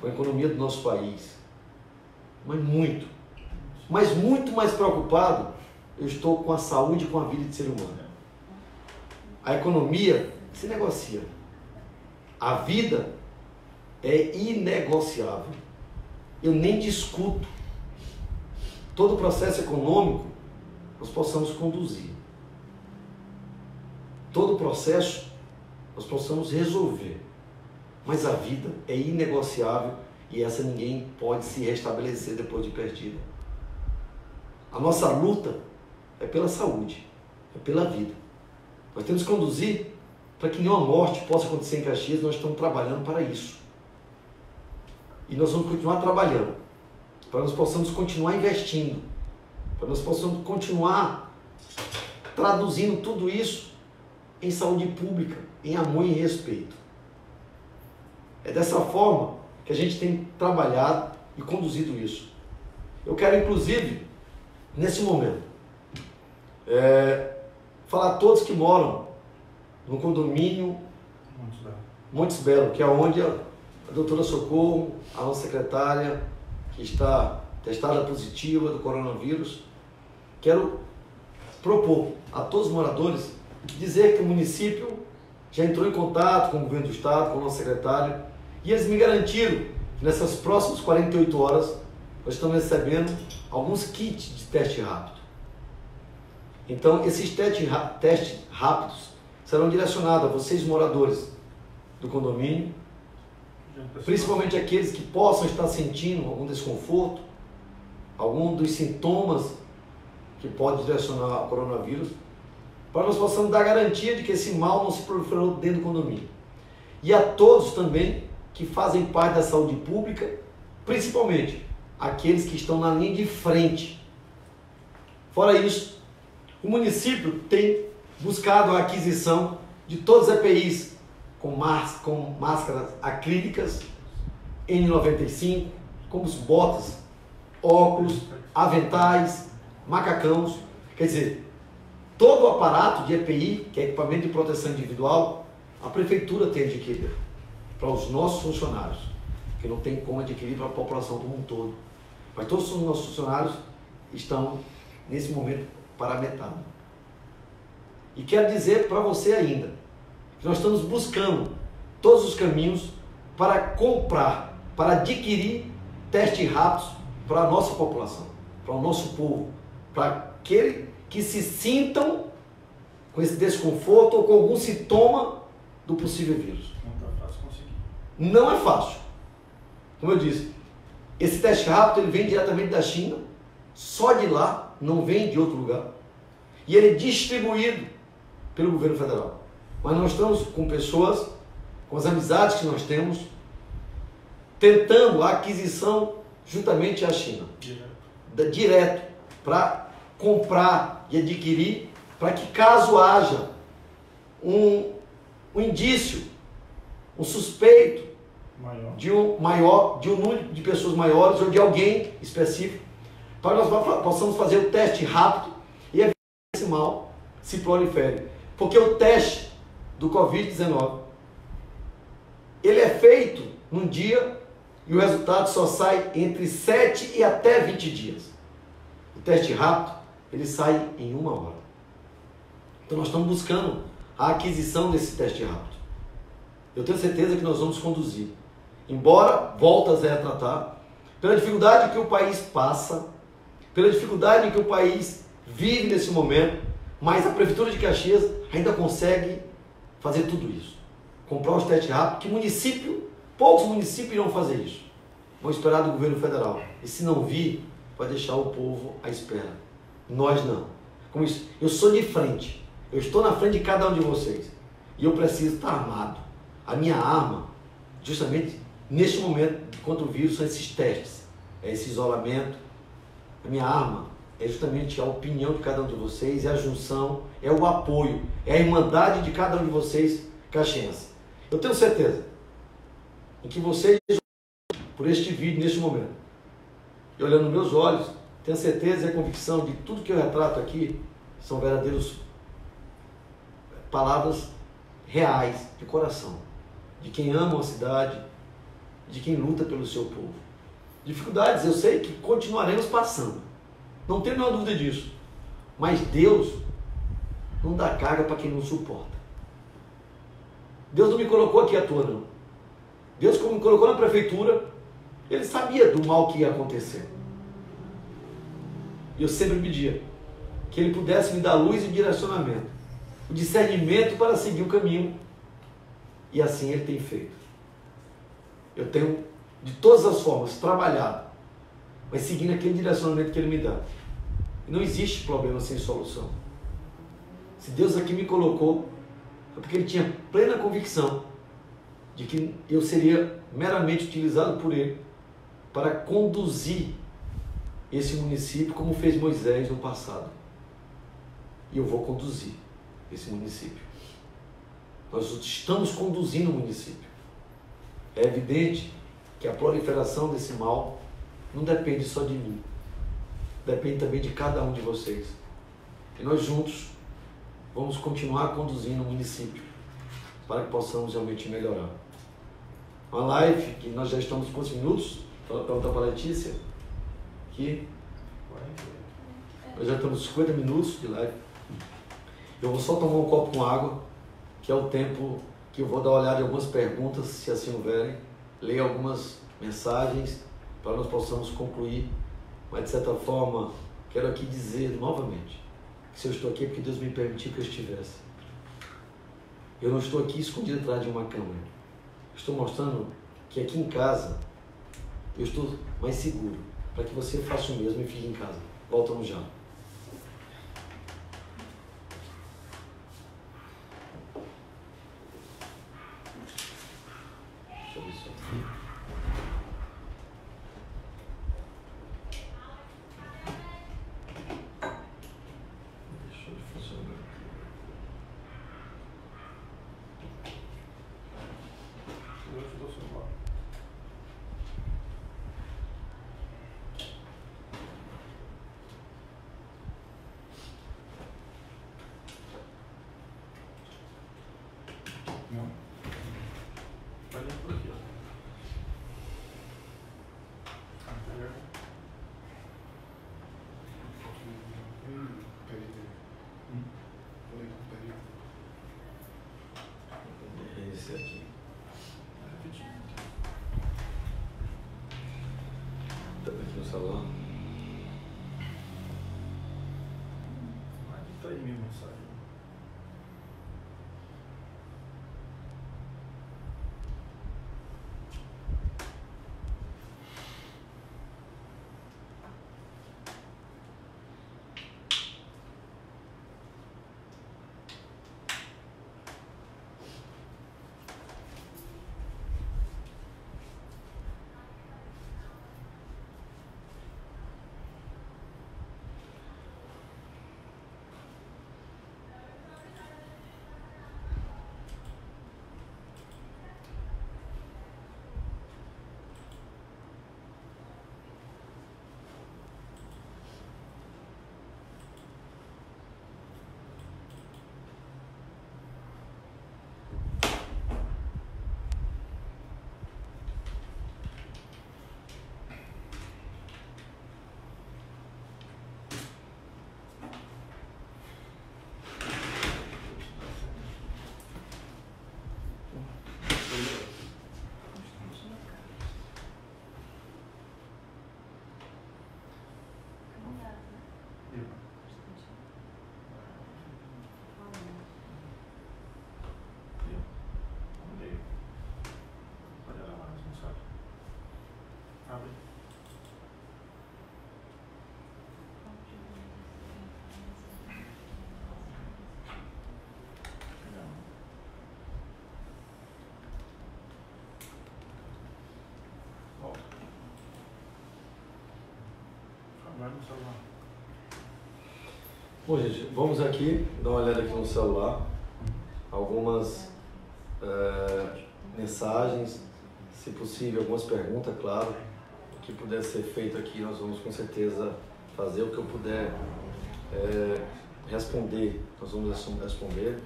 com a economia do nosso país. Mas muito. Mas muito mais preocupado eu estou com a saúde com a vida de ser humano. A economia se negocia. A vida é inegociável. Eu nem discuto. Todo o processo econômico nós possamos conduzir. Todo o processo nós possamos resolver. Mas a vida é inegociável e essa ninguém pode se restabelecer depois de perdida. A nossa luta é pela saúde, é pela vida. Nós temos que conduzir para que nenhuma morte possa acontecer em Caxias, nós estamos trabalhando para isso. E nós vamos continuar trabalhando, para nós possamos continuar investindo, para nós possamos continuar traduzindo tudo isso em saúde pública, em amor e respeito. É dessa forma que a gente tem trabalhado e conduzido isso. Eu quero, inclusive, nesse momento, é, falar a todos que moram no condomínio Montes Belo, Montes Belo que é onde a, a doutora Socorro, a nossa secretária, que está testada positiva do coronavírus, quero propor a todos os moradores dizer que o município já entrou em contato com o governo do estado, com o nosso secretário, e eles me garantiram que nessas próximas 48 horas nós estamos recebendo alguns kits de teste rápido. Então, esses testes rápidos serão direcionados a vocês, moradores do condomínio, principalmente aqueles que possam estar sentindo algum desconforto, algum dos sintomas que pode direcionar ao coronavírus, para nós possamos dar garantia de que esse mal não se proliferou dentro do condomínio. E a todos também que fazem parte da saúde pública, principalmente aqueles que estão na linha de frente. Fora isso, o município tem buscado a aquisição de todas as EPIs com, más, com máscaras acrílicas N95, como os botas, óculos, aventais, macacãos. Quer dizer, todo o aparato de EPI, que é equipamento de proteção individual, a prefeitura tem adquirido para os nossos funcionários, que não tem como adquirir para a população como um todo. Mas todos os nossos funcionários estão, nesse momento, parametrados. E quero dizer para você ainda, que nós estamos buscando todos os caminhos para comprar, para adquirir testes rápidos para a nossa população, para o nosso povo, para aquele que se sintam com esse desconforto ou com algum sintoma do possível vírus. Não tá fácil conseguir. Não é fácil. Como eu disse, esse teste rápido ele vem diretamente da China, só de lá, não vem de outro lugar. E ele é distribuído pelo governo federal. Mas nós estamos com pessoas, com as amizades que nós temos, tentando a aquisição juntamente à China, Direto. direto, para comprar e adquirir, para que caso haja um, um indício, um suspeito Maior. de um maior, de um número de pessoas maiores ou de alguém específico, para que nós possamos fazer o teste rápido e evitar que esse mal se prolifere. Porque o teste do Covid-19, ele é feito num dia e o resultado só sai entre 7 e até 20 dias. O teste rápido, ele sai em uma hora. Então nós estamos buscando a aquisição desse teste rápido. Eu tenho certeza que nós vamos conduzir. Embora, volta a retratar, pela dificuldade que o país passa, pela dificuldade que o país vive nesse momento, mas a Prefeitura de Caxias ainda consegue fazer tudo isso. Comprar os testes rápidos, que município, poucos municípios irão fazer isso. Vão esperar do governo federal. E se não vir, vai deixar o povo à espera. Nós não. Como isso, eu sou de frente. Eu estou na frente de cada um de vocês. E eu preciso estar armado. A minha arma, justamente neste momento contra o vírus, são esses testes. É esse isolamento. A minha arma é justamente a opinião de cada um de vocês, é a junção, é o apoio, é a irmandade de cada um de vocês, caxiense. Eu tenho certeza em que vocês, por este vídeo, neste momento, e olhando meus olhos, tenho certeza e a convicção de tudo que eu retrato aqui são verdadeiros palavras reais, de coração, de quem ama a cidade, de quem luta pelo seu povo. Dificuldades eu sei que continuaremos passando, não tenho nenhuma dúvida disso, mas Deus não dá carga para quem não suporta. Deus não me colocou aqui à toa, não. Deus, como me colocou na prefeitura, ele sabia do mal que ia acontecer. E eu sempre pedia que ele pudesse me dar luz e direcionamento, o discernimento para seguir o caminho. E assim ele tem feito. Eu tenho, de todas as formas, trabalhado, mas seguindo aquele direcionamento que ele me dá. E não existe problema sem solução. Se Deus aqui me colocou, é porque ele tinha plena convicção de que eu seria meramente utilizado por ele para conduzir esse município como fez Moisés no passado. E eu vou conduzir esse município. Nós estamos conduzindo o município. É evidente que a proliferação desse mal não depende só de mim. Depende também de cada um de vocês. E nós juntos vamos continuar conduzindo o município para que possamos realmente melhorar. Uma live que nós já estamos com minutos? Perguntar para a Letícia. Que nós já estamos 50 minutos de live. Eu vou só tomar um copo com água, que é o tempo que eu vou dar uma olhada em algumas perguntas, se assim houverem, ler algumas mensagens para nós possamos concluir. Mas de certa forma, quero aqui dizer novamente que se eu estou aqui é porque Deus me permitiu que eu estivesse. Eu não estou aqui escondido atrás de uma câmera. Estou mostrando que aqui em casa eu estou mais seguro, para que você faça o mesmo e fique em casa. Voltamos já. Bom, gente, vamos aqui dar uma olhada aqui no celular. Algumas é, mensagens, se possível, algumas perguntas, claro. O que puder ser feito aqui, nós vamos com certeza fazer o que eu puder é, responder, nós vamos responder.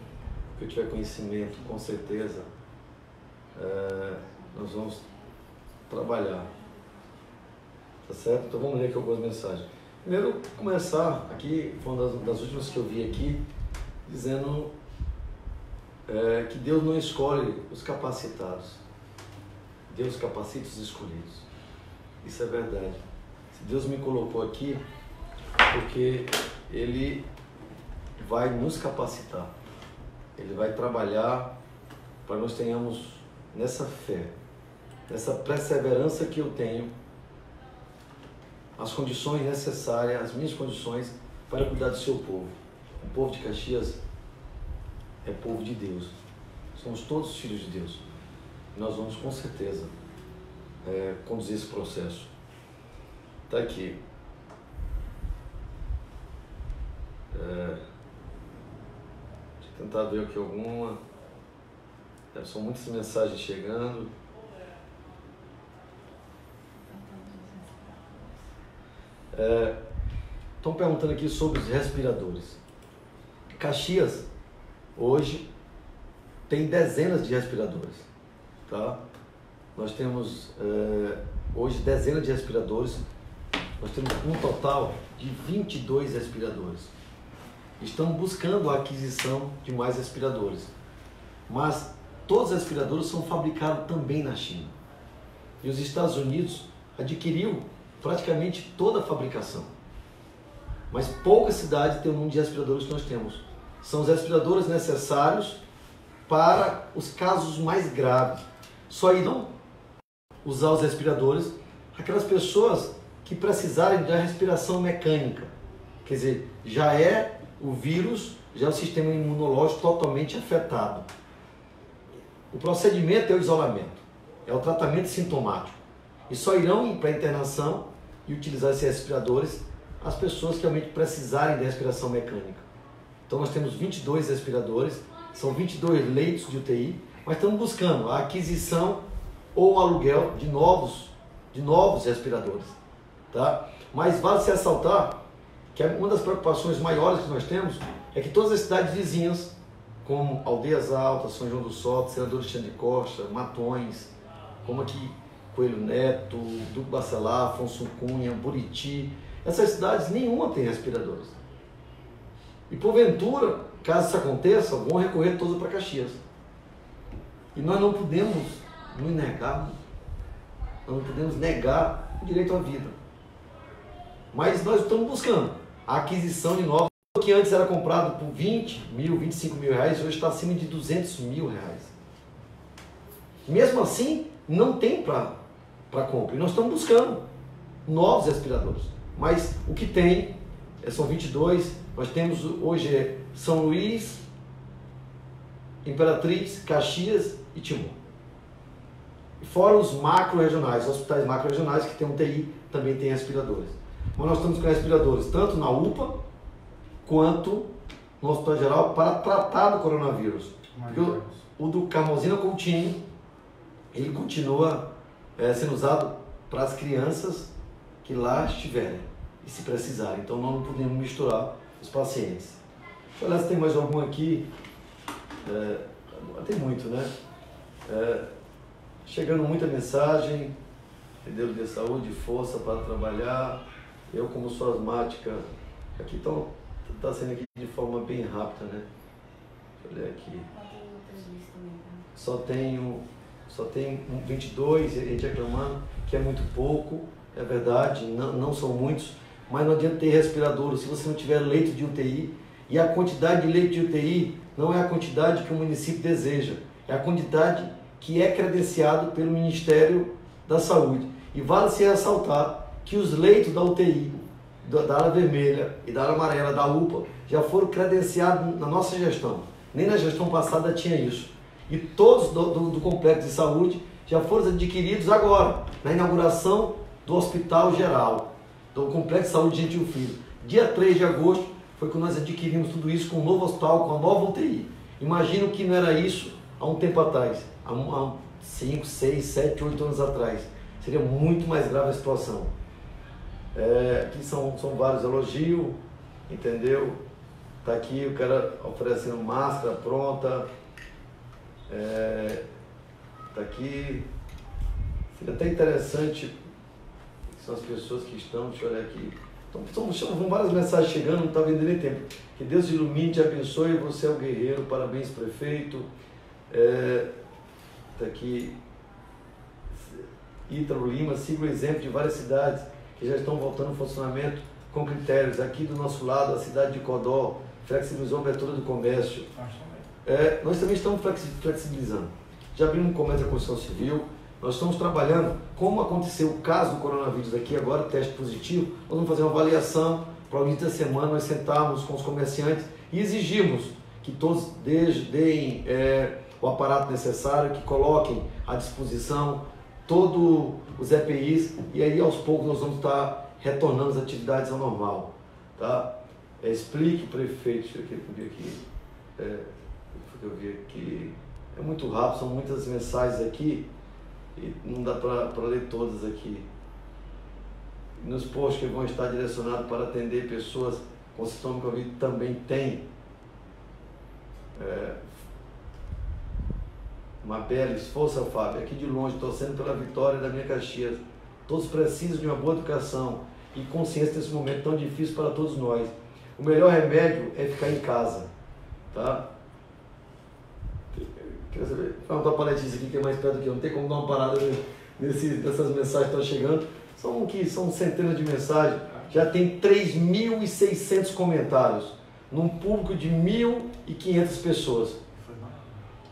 O que eu tiver conhecimento, com certeza, é, nós vamos trabalhar. Tá certo? Então vamos ler aqui algumas mensagens. Primeiro, começar aqui, foi uma das, das últimas que eu vi aqui, dizendo é, que Deus não escolhe os capacitados, Deus capacita os escolhidos. Isso é verdade. Se Deus me colocou aqui, porque Ele vai nos capacitar, Ele vai trabalhar para nós tenhamos nessa fé, nessa perseverança que eu tenho as condições necessárias, as minhas condições para cuidar do seu povo. O povo de Caxias é povo de Deus. Somos todos filhos de Deus. Nós vamos com certeza é, conduzir esse processo. Está aqui. É, tentar ver aqui alguma. É, são muitas mensagens chegando. Estão é, perguntando aqui sobre os respiradores. Caxias, hoje, tem dezenas de respiradores. Tá? Nós temos é, hoje dezenas de respiradores. Nós temos um total de 22 respiradores. Estamos buscando a aquisição de mais respiradores. Mas todos os respiradores são fabricados também na China. E os Estados Unidos adquiriu praticamente toda a fabricação. Mas poucas cidades têm o número de respiradores que nós temos. São os respiradores necessários para os casos mais graves. Só irão usar os respiradores aquelas pessoas que precisarem da respiração mecânica. Quer dizer, já é o vírus, já é o sistema imunológico totalmente afetado. O procedimento é o isolamento, é o tratamento sintomático. E só irão para a internação e utilizar esses respiradores as pessoas que realmente precisarem de respiração mecânica. Então nós temos 22 respiradores, são 22 leitos de UTI, mas estamos buscando a aquisição ou aluguel de novos, de novos respiradores. Tá? Mas vale se ressaltar que uma das preocupações maiores que nós temos é que todas as cidades vizinhas, como Aldeias Altas, São João do Sol, Senador de Costa, Matões, como aqui Coelho Neto, Duque Bacelar, Afonso Cunha, Buriti. Essas cidades nenhuma tem respiradores. E porventura, caso isso aconteça, vão recorrer todos para Caxias. E nós não podemos nos negar, nós não podemos negar o direito à vida. Mas nós estamos buscando a aquisição de novos. O que antes era comprado por 20 mil, 25 mil reais, hoje está acima de 200 mil reais. Mesmo assim, não tem para para compra. E nós estamos buscando novos respiradores. Mas o que tem é, são 22. Nós temos hoje é São Luís, Imperatriz, Caxias e Timor. Fora os macro-regionais, hospitais macro-regionais que tem um TI, também tem respiradores. Mas nós estamos com respiradores tanto na UPA quanto no Hospital Geral para tratar do coronavírus. Porque o, o do Carmozina Coutinho, ele continua é, sendo usado para as crianças que lá estiverem e se precisarem. Então nós não podemos misturar os pacientes. Deixa eu olhar se tem mais algum aqui. É, tem muito, né? É, chegando muita mensagem. Deus de saúde, força para trabalhar. Eu como sou asmática, aqui está tá sendo aqui de forma bem rápida, né? Deixa eu olhar aqui. Só tenho só tem 22, a gente reclamando que é muito pouco, é verdade, não, não são muitos, mas não adianta ter respirador se você não tiver leito de UTI. E a quantidade de leito de UTI não é a quantidade que o município deseja, é a quantidade que é credenciado pelo Ministério da Saúde. E vale se ressaltar que os leitos da UTI, da área vermelha e da área amarela, da UPA, já foram credenciados na nossa gestão. Nem na gestão passada tinha isso e todos do, do, do complexo de saúde já foram adquiridos agora, na inauguração do Hospital Geral, do Complexo de Saúde Gentil Filho. Dia 3 de agosto foi quando nós adquirimos tudo isso com um novo hospital, com a nova UTI. Imagino que não era isso há um tempo atrás, há 5, 6, 7, 8 anos atrás. Seria muito mais grave a situação. É, aqui são, são vários elogios, entendeu? Tá aqui o cara oferecendo máscara pronta. É, tá aqui. Seria até interessante, são as pessoas que estão, deixa eu olhar aqui. Então, são, várias mensagens chegando, não está vendo nem tempo. Que Deus ilumine, te abençoe, você é o guerreiro, parabéns prefeito. É, tá aqui. Ítalo Lima, siga o exemplo de várias cidades que já estão voltando ao funcionamento com critérios. Aqui do nosso lado, a cidade de Codó flexibilizou a abertura do comércio. É, nós também estamos flexibilizando. Já abrimos um comércio da construção civil, nós estamos trabalhando, como aconteceu o caso do coronavírus aqui agora, teste positivo, nós vamos fazer uma avaliação, para o início da semana nós sentarmos com os comerciantes e exigimos que todos deem é, o aparato necessário, que coloquem à disposição todos os EPIs e aí aos poucos nós vamos estar retornando as atividades ao normal. Tá? É, explique, prefeito, deixa eu aqui, é, eu vi aqui, é muito rápido, são muitas mensagens aqui e não dá para ler todas aqui. Nos postos que vão estar direcionados para atender pessoas com sintoma Covid também tem. É, Mabelis, força Fábio, aqui de longe, torcendo pela vitória da minha Caxias. Todos precisam de uma boa educação e consciência nesse momento tão difícil para todos nós. O melhor remédio é ficar em casa. Tá? Queria saber, perguntar para a Letícia aqui que é mais perto do que eu, não tem como dar uma parada nesse, nessas mensagens que estão chegando. São, que, são centenas de mensagens, já tem 3.600 comentários, num público de 1.500 pessoas.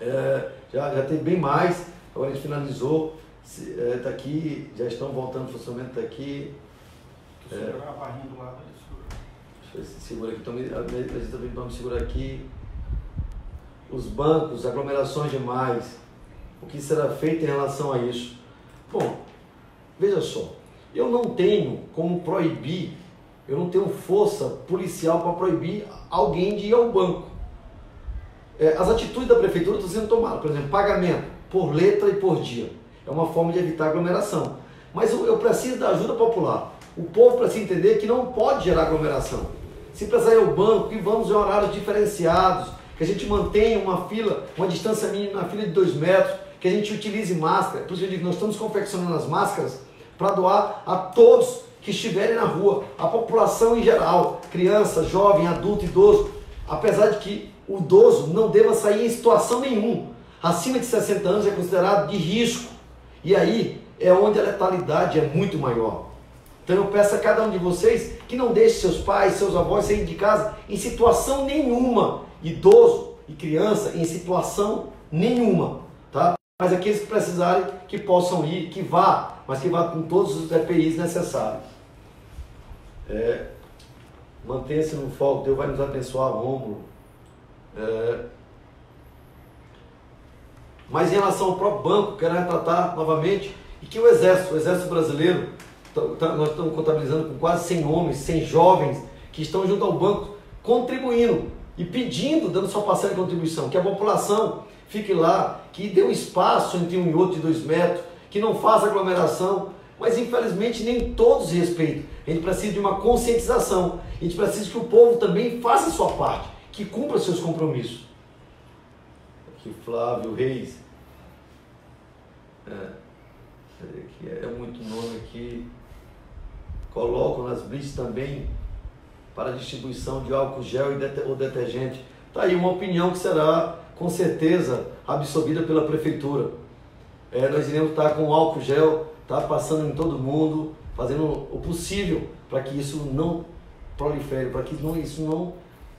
É, já, já tem bem mais, agora a gente finalizou, está é, tá aqui, já estão voltando ao funcionamento, está aqui. É, a barrinha do lado, Deixa eu ver se segura aqui, também, a gente também vamos segurar aqui os bancos, aglomerações demais, o que será feito em relação a isso? Bom, veja só, eu não tenho como proibir, eu não tenho força policial para proibir alguém de ir ao banco. É, as atitudes da prefeitura estão sendo tomadas, por exemplo, pagamento por letra e por dia. É uma forma de evitar aglomeração. Mas eu, eu preciso da ajuda popular. O povo precisa entender que não pode gerar aglomeração. Se precisar ir ao banco, que vamos em horários diferenciados, que a gente mantenha uma fila, uma distância mínima, uma fila de dois metros, que a gente utilize máscara. Por isso eu digo, nós estamos confeccionando as máscaras para doar a todos que estiverem na rua, a população em geral, criança, jovem, adulto, idoso, apesar de que o idoso não deva sair em situação nenhuma. Acima de 60 anos é considerado de risco. E aí é onde a letalidade é muito maior. Então eu peço a cada um de vocês que não deixe seus pais, seus avós saírem de casa em situação nenhuma idoso e criança em situação nenhuma, tá? Mas aqueles que precisarem que possam ir, que vá, mas que vá com todos os EPIs necessários. É, Mantenha-se no foco, Deus vai nos abençoar, Rômulo. É, mas em relação ao próprio banco, quero retratar novamente, e que o Exército, o Exército Brasileiro, tá, tá, nós estamos contabilizando com quase 100 homens, 100 jovens, que estão junto ao banco, contribuindo e pedindo, dando sua parcela de contribuição, que a população fique lá, que dê um espaço entre um e outro de dois metros, que não faça aglomeração, mas infelizmente nem todos respeitam. A gente precisa de uma conscientização, a gente precisa que o povo também faça a sua parte, que cumpra seus compromissos. Aqui Flávio Reis. É, aqui é muito nome aqui. Colocam nas blitz também para distribuição de álcool gel ou detergente. Está aí uma opinião que será, com certeza, absorvida pela prefeitura. É, nós iremos estar com álcool gel, tá passando em todo mundo, fazendo o possível para que isso não prolifere, para que não, isso não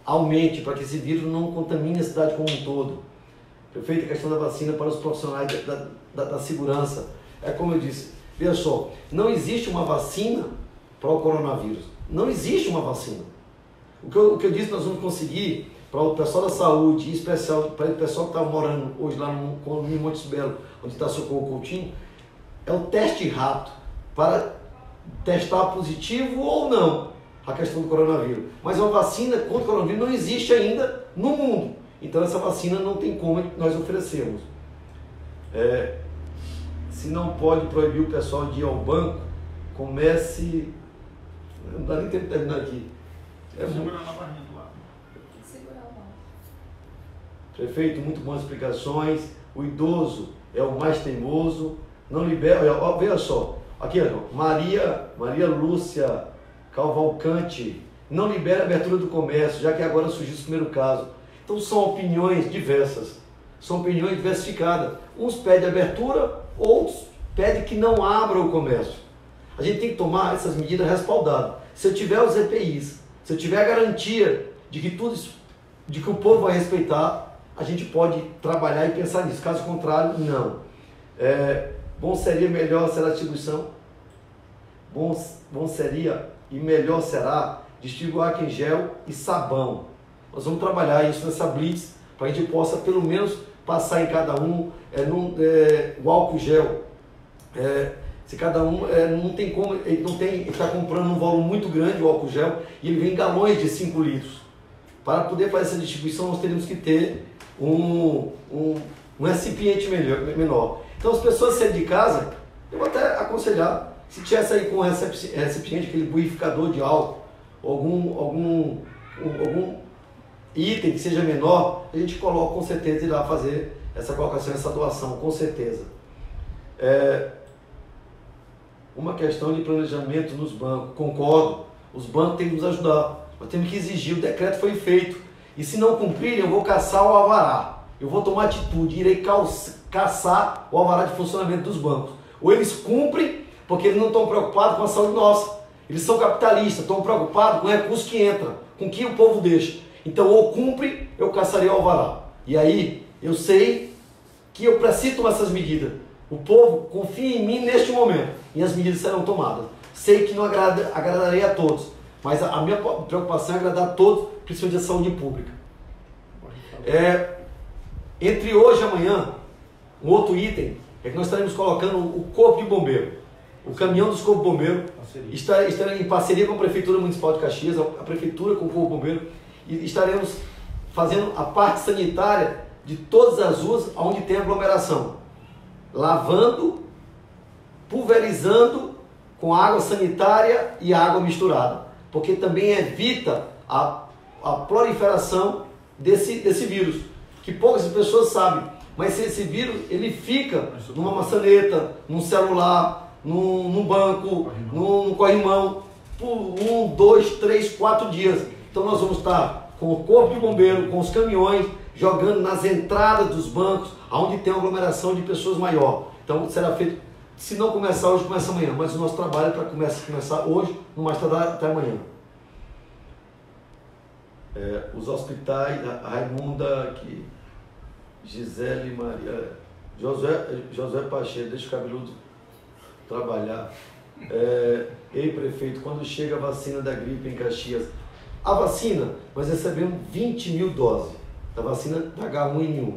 aumente, para que esse vírus não contamine a cidade como um todo. Prefeito, a questão da vacina para os profissionais da, da, da segurança. É como eu disse, veja só, não existe uma vacina para o coronavírus. Não existe uma vacina. O que eu, o que eu disse nós vamos conseguir para o pessoal da saúde, em especial para o pessoal que está morando hoje lá no condomínio Montes Belo, onde está Socorro Coutinho, é o teste rápido para testar positivo ou não. a questão do coronavírus. Mas uma vacina contra o coronavírus não existe ainda no mundo. Então essa vacina não tem como nós oferecermos. É, se não pode proibir o pessoal de ir ao banco, comece. Não dá nem tempo de terminar aqui. É muito... na barriga do lado. Prefeito, muito boas explicações. O idoso é o mais teimoso. Não libera. Ó, veja só. Aqui, ó, Maria, Maria Lúcia Calvalcante. Não libera a abertura do comércio, já que agora surgiu o primeiro caso. Então são opiniões diversas. São opiniões diversificadas. Uns pedem abertura, outros pedem que não abra o comércio. A gente tem que tomar essas medidas respaldadas. Se eu tiver os EPIs, se eu tiver a garantia de que tudo isso, de que o povo vai respeitar, a gente pode trabalhar e pensar nisso. Caso contrário, não. É, bom seria melhor ser a distribuição. Bom, bom seria e melhor será distribuir álcool em gel e sabão. Nós vamos trabalhar isso nessa blitz para a gente possa pelo menos passar em cada um é, num, é, o álcool gel. É, se cada um é, não tem como, ele não tem, está comprando um volume muito grande o álcool gel e ele vem em galões de 5 litros. Para poder fazer essa distribuição, nós teríamos que ter um, um, um recipiente melhor, menor. Então, as pessoas saírem de casa, eu vou até aconselhar, se tivesse aí com um recipiente, aquele purificador de álcool, algum, algum, algum item que seja menor, a gente coloca com certeza e irá fazer essa colocação, essa doação, com certeza. É, uma questão de planejamento nos bancos, concordo, os bancos têm que nos ajudar, nós temos que exigir, o decreto foi feito, e se não cumprirem, eu vou caçar o alvará. Eu vou tomar atitude, irei caçar o alvará de funcionamento dos bancos. Ou eles cumprem, porque eles não estão preocupados com a saúde nossa. Eles são capitalistas, estão preocupados com o recurso que entra, com o que o povo deixa. Então, ou cumpre, eu caçarei o alvará. E aí, eu sei que eu preciso tomar essas medidas. O povo confia em mim neste momento e as medidas serão tomadas. Sei que não agrada, agradarei a todos, mas a, a minha preocupação é agradar a todos principalmente a saúde pública. É, entre hoje e amanhã, um outro item é que nós estaremos colocando o Corpo de Bombeiro, o caminhão dos Corpo de Bombeiro, está, está em parceria com a Prefeitura Municipal de Caxias, a, Prefeitura com o Corpo de Bombeiro, e estaremos fazendo a parte sanitária de todas as ruas onde tem aglomeração, lavando, pulverizando com água sanitária e água misturada, porque também evita a a proliferação desse, desse vírus, que poucas pessoas sabem. Mas esse vírus ele fica numa maçaneta, num celular, num, num banco, num, num corrimão, por um, dois, três, quatro dias. Então nós vamos estar com o corpo de bombeiro, com os caminhões, jogando nas entradas dos bancos, onde tem uma aglomeração de pessoas maior. Então será feito, se não começar hoje, começa amanhã. Mas o nosso trabalho é para começar, começar hoje, no mais tardar até amanhã é, os hospitais, a Raimunda, que Gisele Maria, José, José Pacheco, deixa o cabeludo trabalhar. É, ei, prefeito, quando chega a vacina da gripe em Caxias? A vacina, nós recebemos 20 mil doses da vacina da H1N1.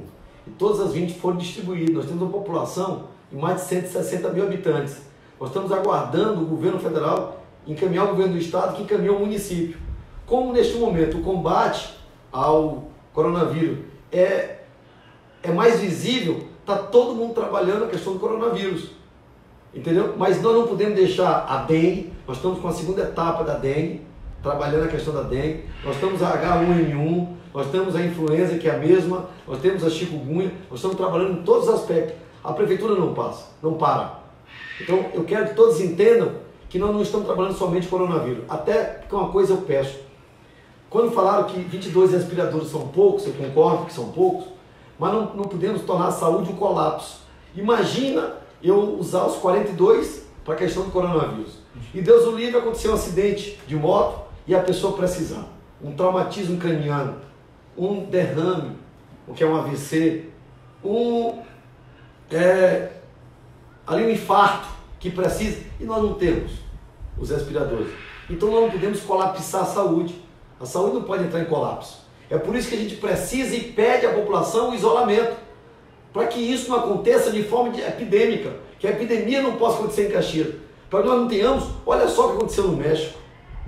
E todas as 20 foram distribuídas. Nós temos uma população de mais de 160 mil habitantes. Nós estamos aguardando o governo federal encaminhar o governo do estado que encaminhou o município. Como neste momento o combate ao coronavírus é, é mais visível, está todo mundo trabalhando a questão do coronavírus. Entendeu? Mas nós não podemos deixar a dengue, nós estamos com a segunda etapa da dengue, trabalhando a questão da dengue, nós temos a H1N1, nós temos a influenza, que é a mesma, nós temos a chikungunya, nós estamos trabalhando em todos os aspectos. A prefeitura não passa, não para. Então eu quero que todos entendam que nós não estamos trabalhando somente coronavírus. Até porque uma coisa eu peço, quando falaram que 22 respiradores são poucos, eu concordo que são poucos, mas não, não podemos tornar a saúde um colapso. Imagina eu usar os 42 para a questão do coronavírus. E Deus o livre, aconteceu um acidente de moto e a pessoa precisar. Um traumatismo craniano, um derrame, o que é um AVC, um, é, ali um infarto que precisa, e nós não temos os respiradores. Então nós não podemos colapsar a saúde. A saúde não pode entrar em colapso. É por isso que a gente precisa e pede à população o isolamento. Para que isso não aconteça de forma epidêmica. Que a epidemia não possa acontecer em Caxias. Para que nós não tenhamos, olha só o que aconteceu no México.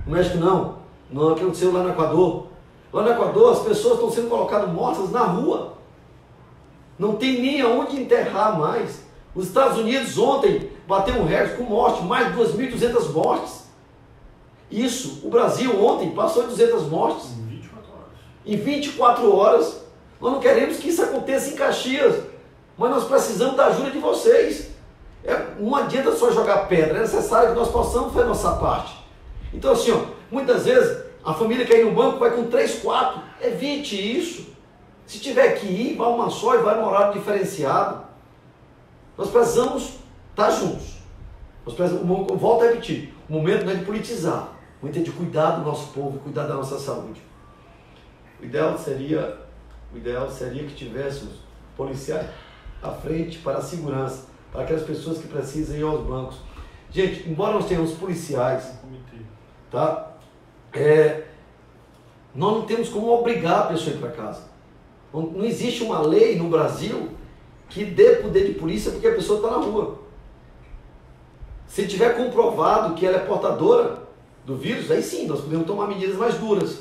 No México não. Não aconteceu lá no Equador. Lá no Equador as pessoas estão sendo colocadas mortas na rua. Não tem nem aonde enterrar mais. Os Estados Unidos ontem bateu um recorde com morte, mais de 2.200 mortes. Isso, o Brasil ontem passou de 200 mortes. Em 24 horas. Em 24 horas. Nós não queremos que isso aconteça em Caxias, mas nós precisamos da ajuda de vocês. É, não adianta só jogar pedra, é necessário que nós possamos fazer a nossa parte. Então, assim, ó, muitas vezes a família quer ir no banco, vai com 3, 4, evite isso. Se tiver que ir, vá uma só e vai no horário diferenciado. Nós precisamos estar juntos. Nós precisamos, volto a repetir, o momento não é de politizar, o momento é de cuidar do nosso povo, cuidar da nossa saúde. O ideal seria, o ideal seria que tivéssemos policiais à frente para a segurança, para aquelas pessoas que precisam ir aos bancos. Gente, embora nós tenhamos policiais, tá? É, nós não temos como obrigar a pessoa a ir para casa. Não, existe uma lei no Brasil que dê poder de polícia porque a pessoa está na rua. Se tiver comprovado que ela é portadora do vírus, aí sim, nós podemos tomar medidas mais duras.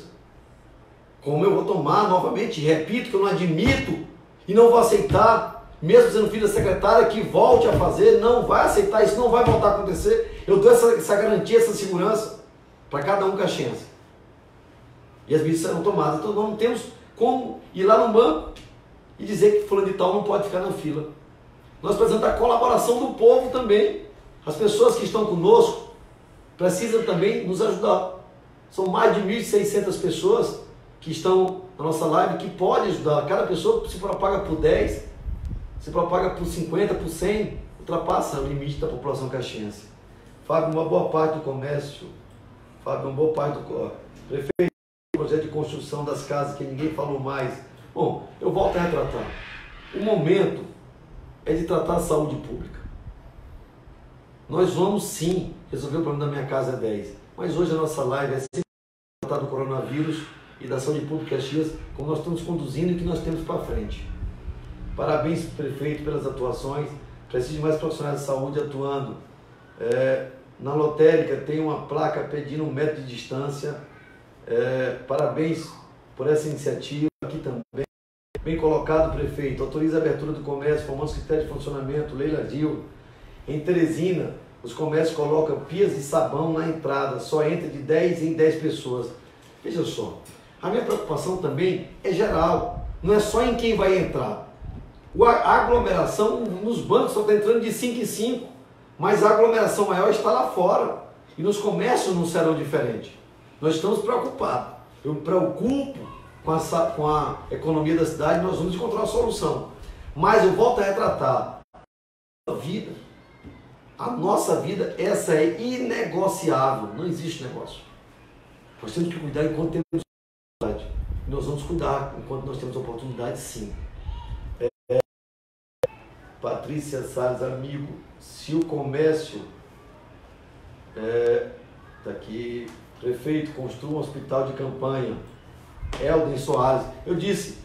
Como eu vou tomar novamente, repito que eu não admito e não vou aceitar, mesmo sendo filho da secretária, que volte a fazer, não vai aceitar, isso não vai voltar a acontecer. Eu dou essa, essa garantia, essa segurança para cada um caxiense. E as medidas serão tomadas. Então não temos como ir lá no banco e dizer que fulano de tal não pode ficar na fila. Nós precisamos da colaboração do povo também. As pessoas que estão conosco precisam também nos ajudar. São mais de 1.600 pessoas que estão na nossa live que podem ajudar. Cada pessoa se propaga por 10, se propaga por 50, por 100, ultrapassa o limite da população caxiense. Fábio, uma boa parte do comércio, Fábio, uma boa parte do prefeito, projeto de construção das casas que ninguém falou mais. Bom, eu volto a retratar. O momento é de tratar a saúde pública. Nós vamos sim resolver o problema da minha casa é 10. Mas hoje a nossa live é sempre tratar do coronavírus e da saúde pública Caxias, como nós estamos conduzindo e que nós temos para frente. Parabéns, prefeito, pelas atuações. Preciso de mais profissionais de saúde atuando. É, na lotérica tem uma placa pedindo um metro de distância. É, parabéns por essa iniciativa aqui também. Bem colocado, prefeito. Autoriza a abertura do comércio, formando os critérios de funcionamento, Leila Dil. Em Teresina, os comércios colocam pias de sabão na entrada, só entra de 10 em 10 pessoas. Veja só, a minha preocupação também é geral, não é só em quem vai entrar. A aglomeração nos bancos só está entrando de 5 em 5, mas a aglomeração maior está lá fora. E nos comércios não serão diferentes. Nós estamos preocupados. Eu me preocupo com a, com a economia da cidade, nós vamos encontrar uma solução. Mas eu volto a retratar a vida a nossa vida, essa é inegociável, não existe negócio. Nós temos que cuidar enquanto temos oportunidade. Nós vamos cuidar enquanto nós temos oportunidade, sim. É, Patrícia Salles, amigo, se o comércio é, tá aqui, prefeito, construa um hospital de campanha. Elden Soares, eu disse,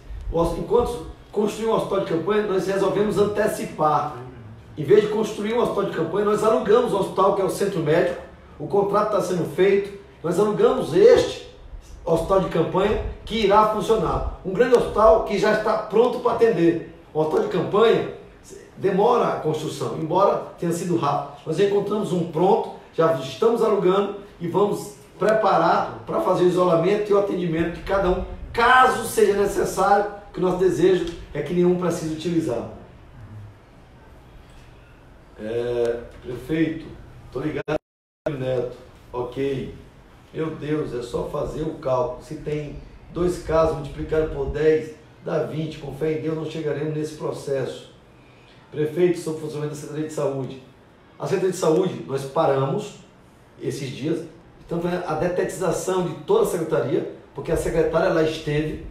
enquanto construir um hospital de campanha, nós resolvemos antecipar em vez de construir um hospital de campanha, nós alugamos o hospital que é o centro médico, o contrato está sendo feito, nós alugamos este hospital de campanha que irá funcionar. Um grande hospital que já está pronto para atender. O hospital de campanha demora a construção, embora tenha sido rápido. Nós encontramos um pronto, já estamos alugando e vamos preparar para fazer o isolamento e o atendimento de cada um, caso seja necessário, que o nosso desejo é que nenhum precise utilizar. É, prefeito, tô ligado, Neto. Ok. Meu Deus, é só fazer o cálculo. Se tem dois casos multiplicado por 10, dá 20. Com fé em Deus, não chegaremos nesse processo. Prefeito, sobre o funcionamento da Secretaria de Saúde. A Secretaria de Saúde, nós paramos esses dias, estamos fazendo a detetização de toda a secretaria, porque a secretária ela esteve,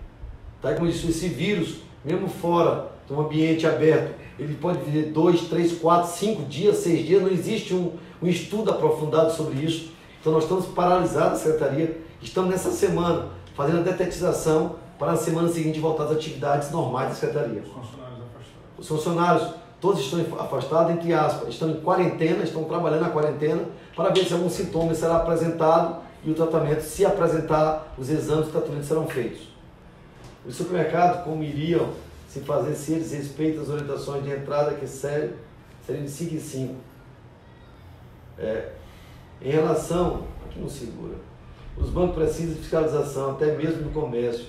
tá? como disse, esse vírus, mesmo fora de um ambiente aberto, ele pode viver dois, três, quatro, cinco dias, seis dias, não existe um, um estudo aprofundado sobre isso. Então nós estamos paralisados, a secretaria, estamos nessa semana fazendo a detetização para a semana seguinte voltar às atividades normais da secretaria. Os funcionários afastados. Os funcionários, todos estão afastados, entre aspas, estão em quarentena, estão trabalhando na quarentena, para ver se algum sintoma será apresentado e o tratamento, se apresentar, os exames e tratamentos serão feitos. Os supermercados, como iriam se fazer se eles respeitam as orientações de entrada que serem, seriam de 5 em 5. É, em relação, aqui não segura, os bancos precisam de fiscalização, até mesmo no comércio.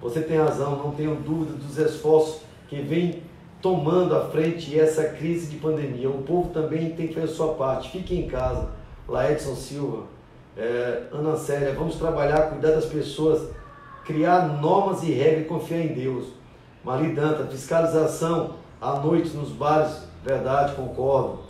Você tem razão, não tenho dúvida dos esforços que vem tomando à frente essa crise de pandemia. O povo também tem que fazer a sua parte. Fique em casa. Lá Edson Silva, é, Ana Célia, vamos trabalhar, cuidar das pessoas, criar normas e regras e confiar em Deus. Mari Danta, fiscalização à noite nos bares, verdade, concordo.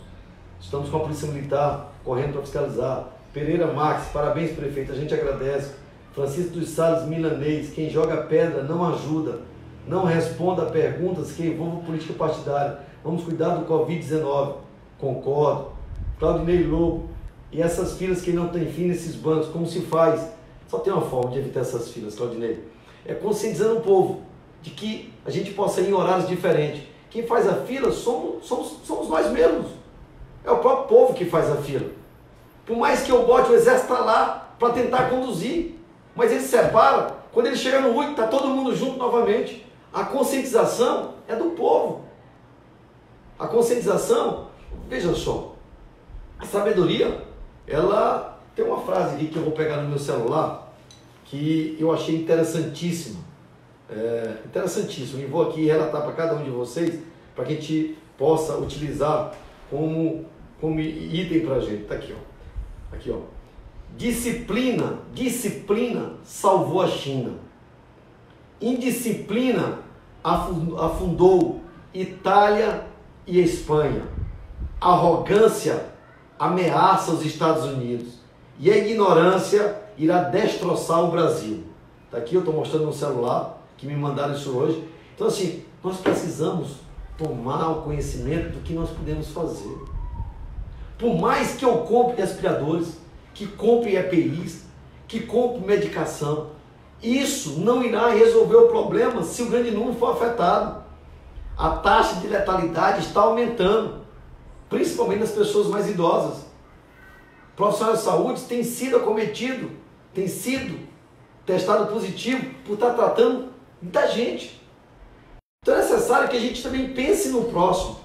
Estamos com a Polícia Militar correndo para fiscalizar. Pereira Max, parabéns prefeito, a gente agradece. Francisco dos Salles Milanês, quem joga pedra não ajuda. Não responda perguntas que envolvam política partidária. Vamos cuidar do Covid-19. Concordo. Claudinei Lobo. E essas filas que não têm fim nesses bancos, como se faz? Só tem uma forma de evitar essas filas, Claudinei. É conscientizando o povo de que a gente possa ir em horários diferentes. Quem faz a fila somos, somos, somos nós mesmos. É o próprio povo que faz a fila. Por mais que eu bote o exército lá para tentar conduzir, mas ele separa. Quando ele chega no rua, está todo mundo junto novamente. A conscientização é do povo. A conscientização, veja só, a sabedoria, ela tem uma frase aqui que eu vou pegar no meu celular que eu achei interessantíssima. É. E vou aqui relatar para cada um de vocês para que a gente possa utilizar como, como item para a gente. Está aqui, ó. Aqui, ó. Disciplina, disciplina salvou a China. Indisciplina afundou Itália e Espanha. Arrogância ameaça os Estados Unidos. E a ignorância irá destroçar o Brasil. Está aqui, eu estou mostrando no celular, que me mandaram isso hoje. Então, assim, nós precisamos tomar o conhecimento do que nós podemos fazer. Por mais que eu compre respiradores, que compre EPIs, que compre medicação, isso não irá resolver o problema se o grande número for afetado. A taxa de letalidade está aumentando, principalmente nas pessoas mais idosas. Profissionais de saúde têm sido acometido, têm sido testado positivo por estar tratando da gente. Então é necessário que a gente também pense no próximo,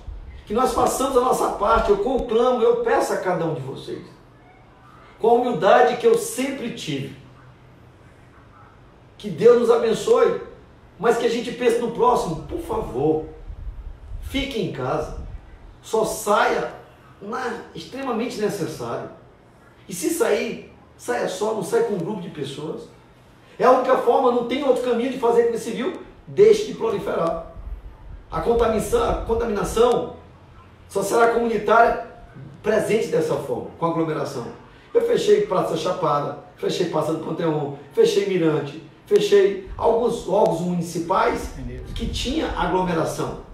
que nós façamos a nossa parte. Eu conclamo, eu peço a cada um de vocês, com a humildade que eu sempre tive. Que Deus nos abençoe, mas que a gente pense no próximo, por favor. Fique em casa, só saia na, extremamente necessário. E se sair, saia só, não saia com um grupo de pessoas. É a única forma, não tem outro caminho de fazer com que civil deixe de proliferar. A contaminação, a contaminação só será comunitária presente dessa forma, com aglomeração. Eu fechei Praça Chapada, fechei Praça do Panteão, fechei Mirante, fechei alguns órgãos municipais que tinha aglomeração.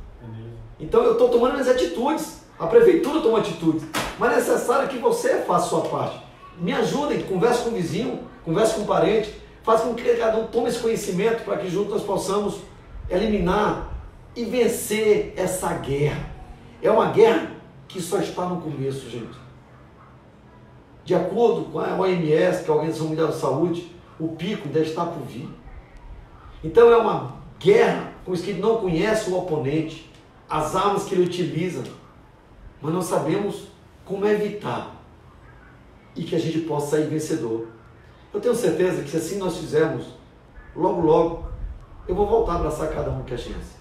Então eu estou tomando minhas atitudes, a prefeitura toma atitudes, mas é necessário que você faça a sua parte. Me ajudem, converse com o vizinho, converse com o parente, faça com que cada um tome esse conhecimento para que juntos nós possamos eliminar e vencer essa guerra. É uma guerra que só está no começo, gente. De acordo com a OMS, que é a Organização Mundial da Saúde, o pico deve estar por vir. Então é uma guerra com os que não conhecem o oponente, as armas que ele utiliza, mas não sabemos como evitar e que a gente possa sair vencedor. Eu tenho certeza que se assim nós fizermos, logo, logo, eu vou voltar a abraçar cada um que a chance.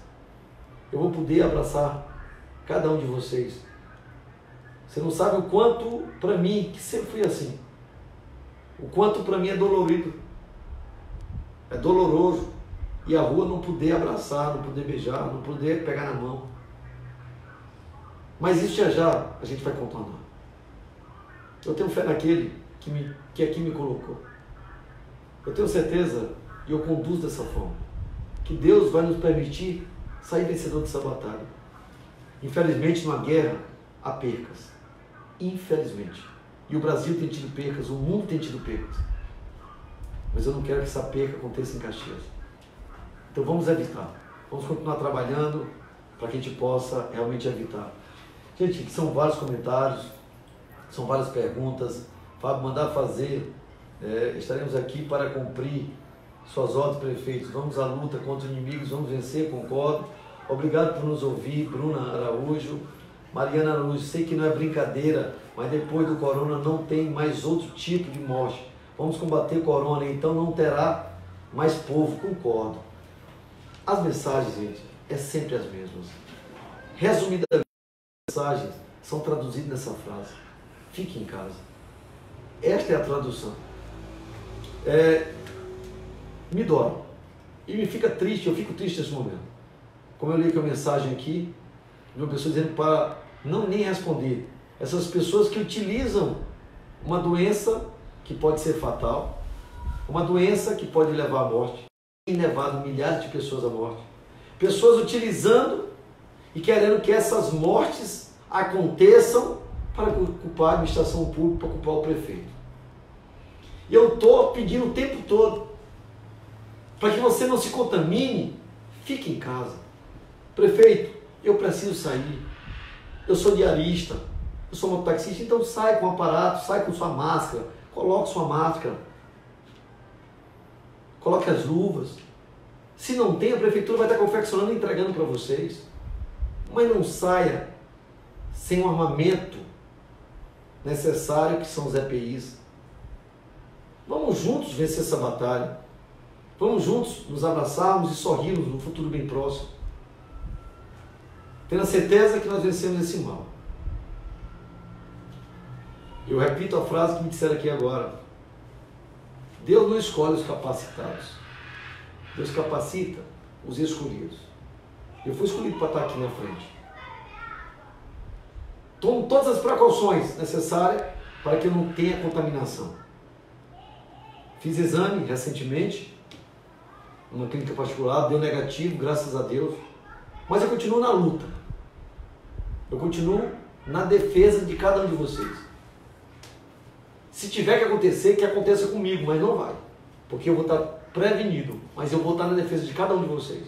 Eu vou poder abraçar cada um de vocês. Você não sabe o quanto para mim, que sempre fui assim, o quanto para mim é dolorido. É doloroso. E a rua não poder abraçar, não poder beijar, não poder pegar na mão. Mas isso já já a gente vai contornar. Eu tenho fé naquele que, me, que aqui me colocou. Eu tenho certeza e eu conduzo dessa forma. Que Deus vai nos permitir sair vencedor dessa batalha. Infelizmente, numa guerra, há percas. Infelizmente. E o Brasil tem tido percas, o mundo tem tido percas. Mas eu não quero que essa perca aconteça em Caxias. Então vamos evitar. Vamos continuar trabalhando para que a gente possa realmente evitar. Gente, são vários comentários, são várias perguntas. Fábio, mandar fazer É, estaremos aqui para cumprir suas ordens, prefeitos. Vamos à luta contra os inimigos, vamos vencer, concordo. Obrigado por nos ouvir, Bruna Araújo, Mariana Araújo. Sei que não é brincadeira, mas depois do corona não tem mais outro tipo de morte. Vamos combater o corona, então não terá mais povo, concordo. As mensagens, gente, é sempre as mesmas. Resumidamente, as mensagens são traduzidas nessa frase: fique em casa. Esta é a tradução. É, me dói. E me fica triste, eu fico triste nesse momento. Como eu li a mensagem aqui, de uma pessoa dizendo para não nem responder. Essas pessoas que utilizam uma doença que pode ser fatal, uma doença que pode levar à morte, tem levado milhares de pessoas à morte. Pessoas utilizando e querendo que essas mortes aconteçam para culpar a administração pública, para culpar o prefeito. E eu estou pedindo o tempo todo para que você não se contamine, fique em casa. Prefeito, eu preciso sair. Eu sou diarista, eu sou mototaxista, então sai com o aparato, sai com sua máscara, coloque sua máscara, coloque as luvas. Se não tem, a prefeitura vai estar confeccionando e entregando para vocês. Mas não saia sem o armamento necessário que são os EPIs. Vamos juntos vencer essa batalha. Vamos juntos nos abraçarmos e sorrirmos no futuro bem próximo. Tendo a certeza que nós vencemos esse mal. Eu repito a frase que me disseram aqui agora. Deus não escolhe os capacitados. Deus capacita os escolhidos. Eu fui escolhido para estar aqui na frente. Tomo todas as precauções necessárias para que eu não tenha contaminação. Fiz exame recentemente, numa clínica particular, deu negativo, graças a Deus. Mas eu continuo na luta. Eu continuo na defesa de cada um de vocês. Se tiver que acontecer, que aconteça comigo, mas não vai. Porque eu vou estar prevenido, mas eu vou estar na defesa de cada um de vocês.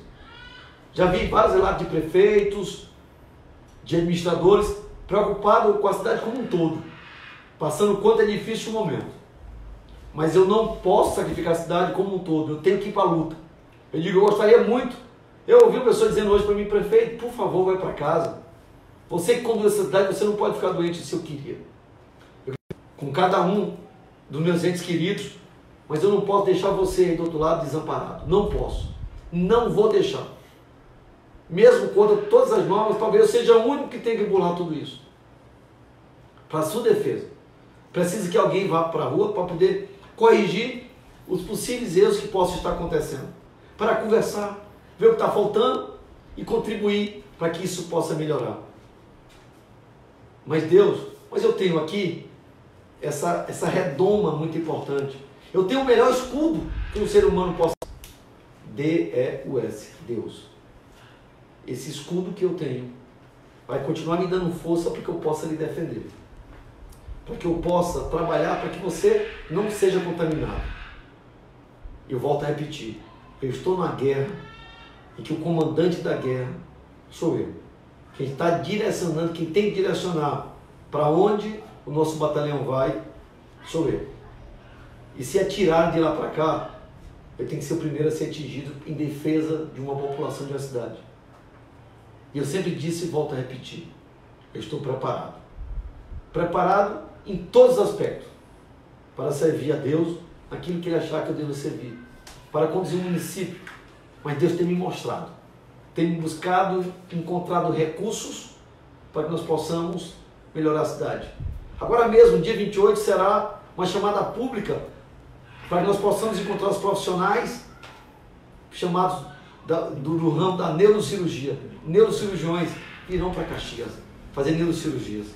Já vi vários relatos de prefeitos, de administradores, preocupados com a cidade como um todo, passando quanto é difícil o momento. Mas eu não posso sacrificar a cidade como um todo, eu tenho que ir para a luta. Eu digo, eu gostaria muito. Eu ouvi uma pessoa dizendo hoje para mim, prefeito, por favor, vai para casa. Você que conduz essa cidade, você não pode ficar doente se eu queria. Com cada um dos meus entes queridos, mas eu não posso deixar você aí do outro lado desamparado. Não posso. Não vou deixar. Mesmo contra todas as normas, talvez eu seja o único que tenha que burlar tudo isso. Para sua defesa. Precisa que alguém vá para a rua para poder corrigir os possíveis erros que possam estar acontecendo, para conversar, ver o que está faltando e contribuir para que isso possa melhorar. Mas Deus, mas eu tenho aqui essa, essa redoma muito importante. Eu tenho o melhor escudo que um ser humano possa. D-E-U-S, Deus. Esse escudo que eu tenho vai continuar me dando força para que eu possa lhe defender para que eu possa trabalhar para que você não seja contaminado. Eu volto a repetir: eu estou na guerra e que o comandante da guerra sou eu. Quem está direcionando, quem tem que direcionar para onde o nosso batalhão vai, sou eu. E se atirar de lá para cá, eu tenho que ser o primeiro a ser atingido em defesa de uma população de uma cidade. E eu sempre disse e volto a repetir: eu estou preparado. Preparado em todos os aspectos, para servir a Deus aquilo que ele achar que eu devo servir, para conduzir o município. Mas Deus tem me mostrado, tem me buscado, encontrado recursos para que nós possamos melhorar a cidade. Agora mesmo, dia 28, será uma chamada pública para que nós possamos encontrar os profissionais chamados da, do, do ramo da neurocirurgia. Neurocirurgiões irão para Caxias fazer neurocirurgias,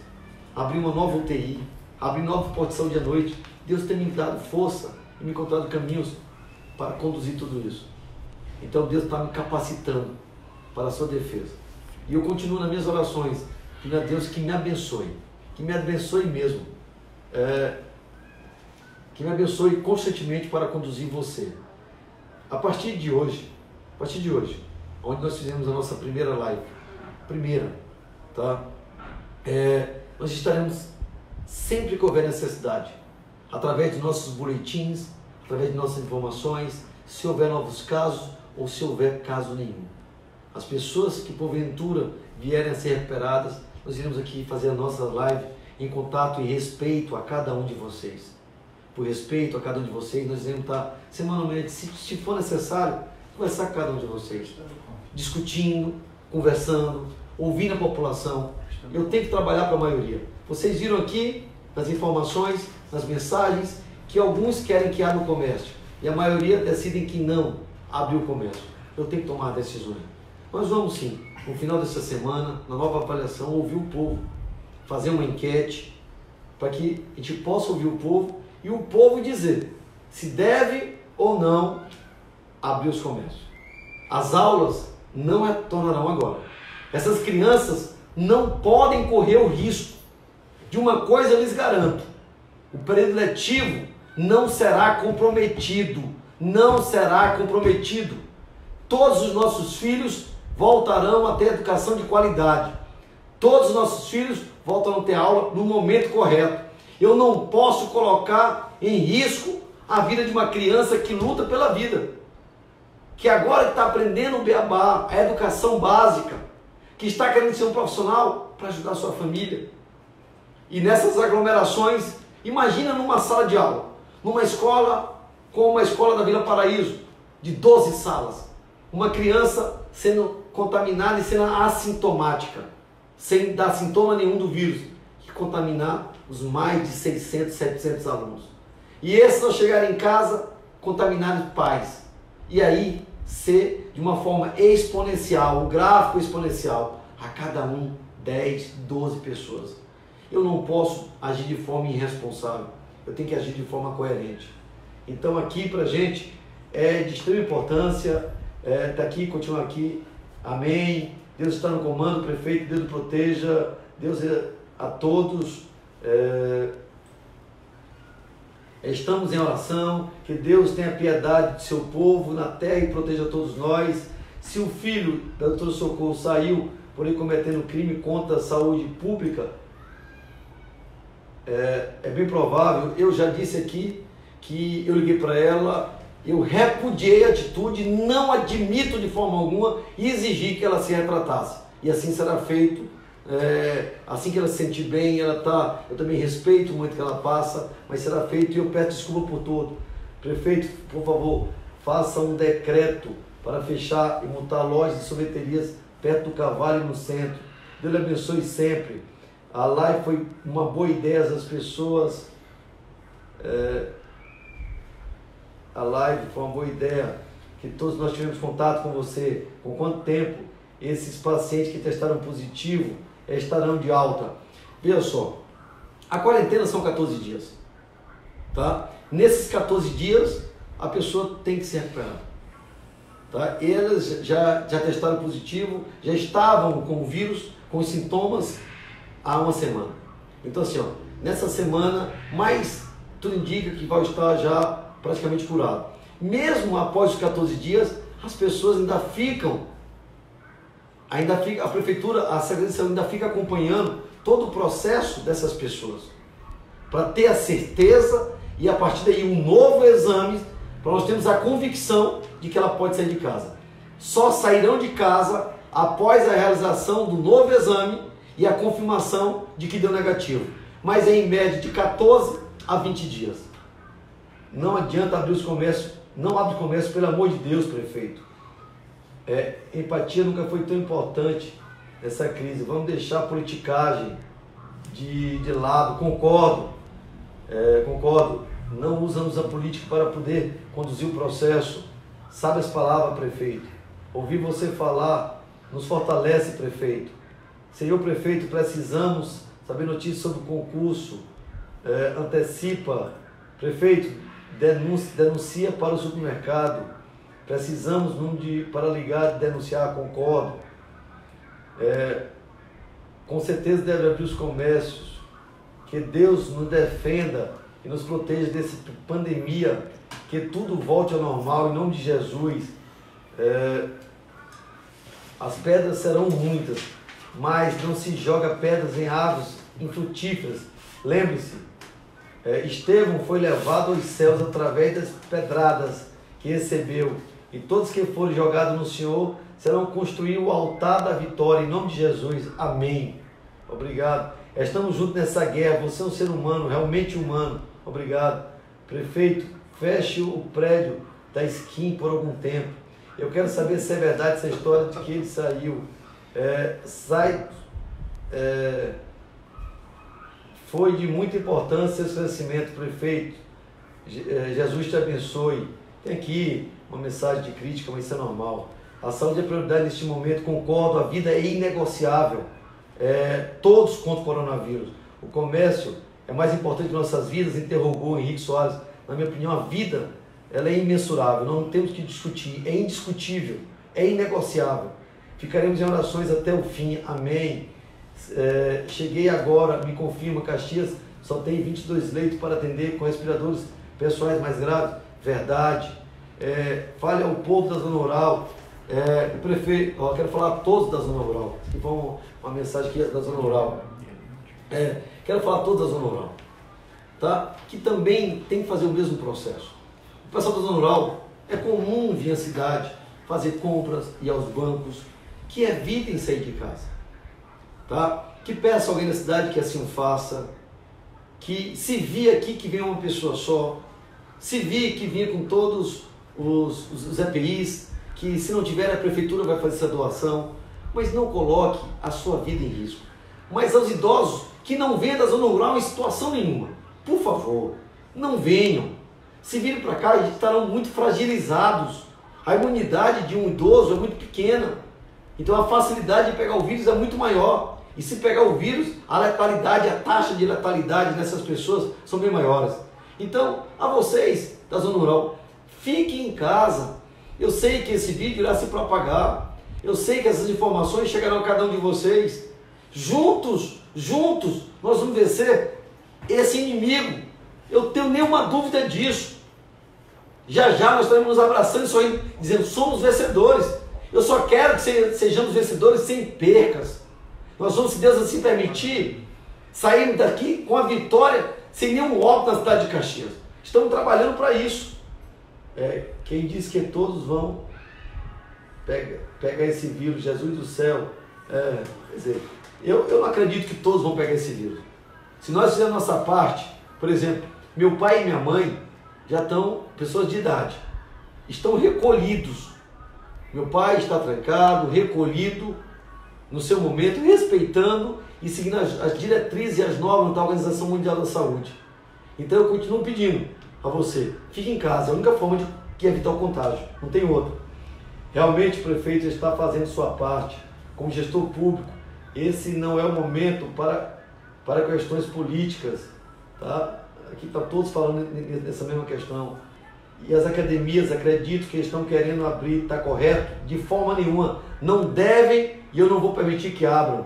abrir uma nova UTI, abrir nova porção de noite. Deus tem me dado força e me encontrado caminhos para conduzir tudo isso. Então Deus está me capacitando para a sua defesa. E eu continuo nas minhas orações, pedindo a Deus que me abençoe, que me abençoe mesmo, é, que me abençoe constantemente para conduzir você. A partir de hoje, a partir de hoje, onde nós fizemos a nossa primeira live, primeira, tá? É, nós estaremos sempre que houver necessidade, através de nossos boletins, através de nossas informações, se houver novos casos ou se houver caso nenhum. As pessoas que porventura vierem a ser recuperadas, nós iremos aqui fazer a nossa live em contato e respeito a cada um de vocês. Por respeito a cada um de vocês, nós iremos estar semanalmente, se, se for necessário, conversar com cada um de vocês, discutindo, conversando, ouvindo a população. Eu tenho que trabalhar para a maioria. Vocês viram aqui nas informações, nas mensagens, que alguns querem que abra o comércio e a maioria decidem que não abrir o comércio. Eu tenho que tomar decisões. Nós vamos sim, no final dessa semana, na nova avaliação, ouvir o povo, fazer uma enquete para que a gente possa ouvir o povo e o povo dizer se deve ou não abrir os comércios. As aulas não retornarão agora. Essas crianças não podem correr o risco de uma coisa eu lhes garanto: o período letivo não será comprometido. Não será comprometido. Todos os nossos filhos voltarão a ter educação de qualidade. Todos os nossos filhos voltam a ter aula no momento correto. Eu não posso colocar em risco a vida de uma criança que luta pela vida, que agora está aprendendo o beabá, a educação básica, que está querendo ser um profissional para ajudar a sua família. E nessas aglomerações, imagina numa sala de aula, numa escola como uma escola da Vila Paraíso, de 12 salas, uma criança sendo contaminada e sendo assintomática, sem dar sintoma nenhum do vírus, e contaminar os mais de 600, 700 alunos. E esses ao chegarem em casa, contaminar os pais. E aí ser de uma forma exponencial, o gráfico exponencial, a cada um 10, 12 pessoas. Eu não posso agir de forma irresponsável, eu tenho que agir de forma coerente. Então aqui para gente é de extrema importância, é, tá aqui, continua aqui, amém. Deus está no comando, prefeito, Deus proteja, Deus é a todos. É, estamos em oração, que Deus tenha piedade de seu povo na terra e proteja todos nós. Se o filho da doutora Socorro saiu por ele cometendo crime contra a saúde pública, é, é bem provável, eu já disse aqui que eu liguei para ela, eu repudiei a atitude, não admito de forma alguma e exigi que ela se retratasse. E assim será feito, é, assim que ela se sentir bem, ela tá, eu também respeito muito que ela passa, mas será feito e eu peço desculpa por tudo. Prefeito, por favor, faça um decreto para fechar e montar lojas e sorveterias perto do Cavalho no centro. Deus abençoe sempre. A live foi uma boa ideia, as pessoas. É, a live foi uma boa ideia, que todos nós tivemos contato com você. Com quanto tempo esses pacientes que testaram positivo estarão de alta? Veja só, a quarentena são 14 dias. Tá? Nesses 14 dias, a pessoa tem que se recuperar. Tá? Eles já, já testaram positivo, já estavam com o vírus, com os sintomas há uma semana. Então, assim, ó, nessa semana, mais tudo indica que vai estar já praticamente curado. Mesmo após os 14 dias, as pessoas ainda ficam, ainda fica, a prefeitura, a Secretaria ainda fica acompanhando todo o processo dessas pessoas, para ter a certeza e a partir daí um novo exame, para nós termos a convicção de que ela pode sair de casa. Só sairão de casa após a realização do novo exame e a confirmação de que deu negativo. Mas é em média de 14 a 20 dias. Não adianta abrir os comércios, não abre o comércio, pelo amor de Deus, prefeito. É, empatia nunca foi tão importante nessa crise. Vamos deixar a politicagem de, de lado, concordo, é, concordo. Não usamos a política para poder conduzir o processo. Sabe as palavras, prefeito. Ouvir você falar nos fortalece, prefeito. Senhor prefeito, precisamos saber notícias sobre o concurso. É, antecipa, prefeito, denuncia, denuncia para o supermercado. Precisamos de, para ligar, denunciar, concordo. É, com certeza deve abrir os comércios. Que Deus nos defenda e nos proteja dessa pandemia. Que tudo volte ao normal em nome de Jesus. É, as pedras serão muitas, mas não se joga pedras em árvores infrutíferas. Lembre-se, Estevão foi levado aos céus através das pedradas que recebeu, e todos que forem jogados no Senhor serão construir o altar da vitória em nome de Jesus. Amém. Obrigado. Estamos juntos nessa guerra. Você é um ser humano, realmente humano. Obrigado. Prefeito, feche o prédio da skin por algum tempo. Eu quero saber se é verdade essa história de que ele saiu. É, sai. É, foi de muita importância esse conhecimento, prefeito. É, Jesus te abençoe. Tem aqui uma mensagem de crítica, mas isso é normal. A saúde é prioridade neste momento, concordo, a vida é inegociável. É, todos contra o coronavírus. O comércio é mais importante que nossas vidas, interrogou Henrique Soares. Na minha opinião, a vida ela é imensurável, não temos que discutir, é indiscutível, é inegociável. Ficaremos em orações até o fim, amém. É, cheguei agora, me confirma, Caxias só tem 22 leitos para atender com respiradores pessoais mais graves, verdade. É, fale ao povo da Zona Rural, é, prefeito, ó, quero falar a todos da Zona Rural, que foi uma, uma mensagem aqui da Zona Rural. É, quero falar a todos da Zona Rural, tá? que também tem que fazer o mesmo processo. O pessoal da Zona Rural é comum vir à cidade, fazer compras, ir aos bancos, que evitem sair de casa. Tá? Que peça alguém da cidade que assim o faça, que se vir aqui que vem uma pessoa só, se vir que vinha com todos os, os, os EPIs, que se não tiver a prefeitura vai fazer essa doação, mas não coloque a sua vida em risco. Mas aos idosos que não venham da zona rural em situação nenhuma, por favor, não venham. Se virem para cá, estarão muito fragilizados. A imunidade de um idoso é muito pequena. Então a facilidade de pegar o vírus é muito maior. E se pegar o vírus, a letalidade, a taxa de letalidade dessas pessoas são bem maiores. Então, a vocês da zona rural, fiquem em casa, eu sei que esse vídeo irá se propagar. Eu sei que essas informações chegarão a cada um de vocês. Juntos, juntos, nós vamos vencer esse inimigo. Eu tenho nenhuma dúvida disso. Já já nós estaremos nos abraçando e sorrindo, dizendo: somos vencedores. Eu só quero que sejamos vencedores sem percas. Nós vamos, se Deus assim permitir, sair daqui com a vitória, sem nenhum óbito na cidade de Caxias. Estamos trabalhando para isso. É, quem diz que todos vão pega, pegar esse vírus, Jesus do céu. É, quer dizer, eu, eu não acredito que todos vão pegar esse vírus. Se nós fizermos nossa parte, por exemplo, meu pai e minha mãe já estão, pessoas de idade, estão recolhidos. Meu pai está trancado, recolhido no seu momento, respeitando e seguindo as, as diretrizes e as normas da Organização Mundial da Saúde. Então eu continuo pedindo, a você. Fique em casa, é a única forma de que evitar o contágio, não tem outra. Realmente o prefeito está fazendo sua parte como gestor público. Esse não é o momento para, para questões políticas. Tá? Aqui está todos falando nessa mesma questão. E as academias, acredito que estão querendo abrir, está correto? De forma nenhuma. Não devem e eu não vou permitir que abram.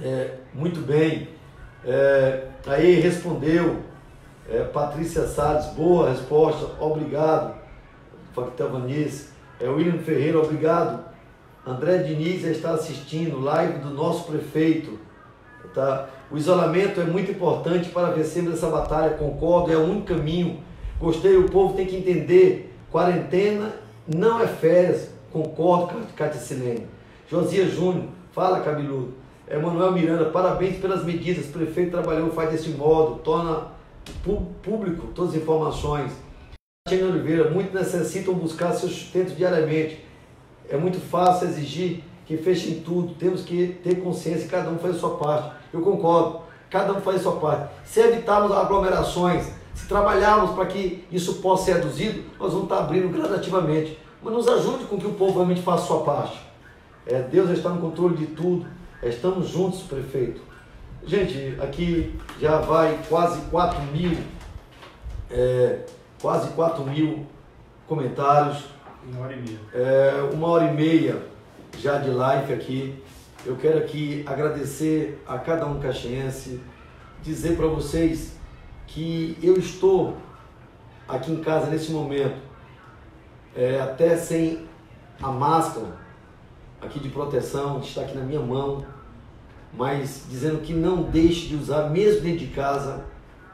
É, muito bem. É, aí respondeu é, Patrícia Salles, boa resposta, obrigado. Factel Vanice. É, William Ferreira, obrigado. André Diniz já está assistindo, live do nosso prefeito. Tá? O isolamento é muito importante para vencermos essa batalha, concordo, é o único caminho. Gostei, o povo tem que entender. Quarentena não é férias, concordo, Cátia Silene. Josias Júnior, fala cabeludo. Emanuel Miranda, parabéns pelas medidas. O prefeito trabalhou, faz desse modo, torna público todas as informações. Tiana Oliveira, muitos necessitam buscar seu sustento diariamente. É muito fácil exigir que fechem tudo. Temos que ter consciência, cada um faz a sua parte. Eu concordo, cada um faz a sua parte. Se evitarmos aglomerações, se trabalharmos para que isso possa ser reduzido, nós vamos estar abrindo gradativamente. Mas nos ajude com que o povo realmente faça a sua parte. É, Deus está no controle de tudo. Estamos juntos, prefeito. Gente, aqui já vai quase 4 mil, é, quase 4 mil comentários. Uma hora e meia. É, uma hora e meia já de live aqui. Eu quero aqui agradecer a cada um caxiense, dizer para vocês que eu estou aqui em casa nesse momento, é, até sem a máscara aqui de proteção, que está aqui na minha mão, mas dizendo que não deixe de usar, mesmo dentro de casa,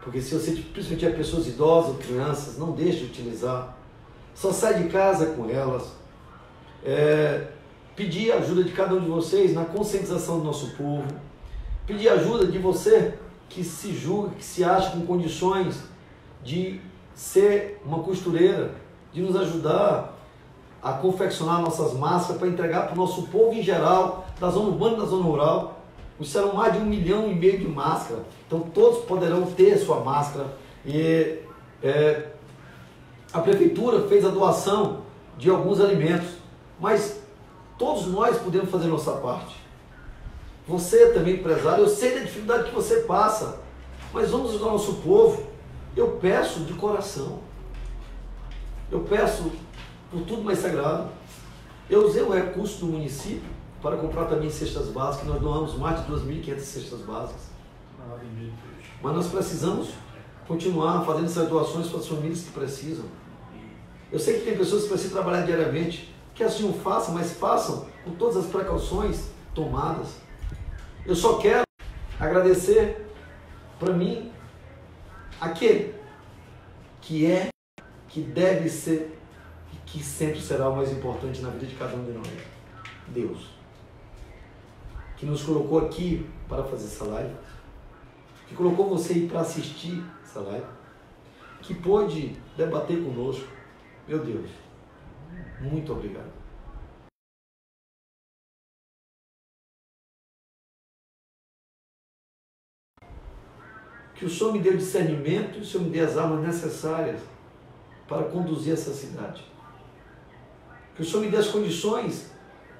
Porque se você principalmente tiver pessoas idosas ou crianças, não deixe de utilizar. Só sai de casa com elas. É, pedir ajuda de cada um de vocês na conscientização do nosso povo. Pedir ajuda de você que se julga, que se acha com condições de ser uma costureira, de nos ajudar a confeccionar nossas máscaras para entregar para o nosso povo em geral, da zona urbana e da zona rural. Serão mais de um milhão e meio de máscaras. Então todos poderão ter sua máscara. E é, a prefeitura fez a doação de alguns alimentos. Mas todos nós podemos fazer nossa parte. Você também, empresário, eu sei da dificuldade que você passa. Mas vamos ajudar o nosso povo. Eu peço de coração. Eu peço por tudo mais sagrado. Eu usei o recurso do município para comprar também cestas básicas. Nós doamos mais de 2.500 cestas básicas. Mas nós precisamos continuar fazendo essas doações para as famílias que precisam. Eu sei que tem pessoas que precisam trabalhar diariamente, que assim o façam, mas façam com todas as precauções tomadas. Eu só quero agradecer para mim aquele que é, que deve ser e que sempre será o mais importante na vida de cada um de nós. Deus que nos colocou aqui para fazer essa live, que colocou você aí para assistir essa live, que pôde debater conosco. Meu Deus, muito obrigado. Que o Senhor me dê o discernimento e o Senhor me dê as armas necessárias para conduzir essa cidade. Que o Senhor me dê as condições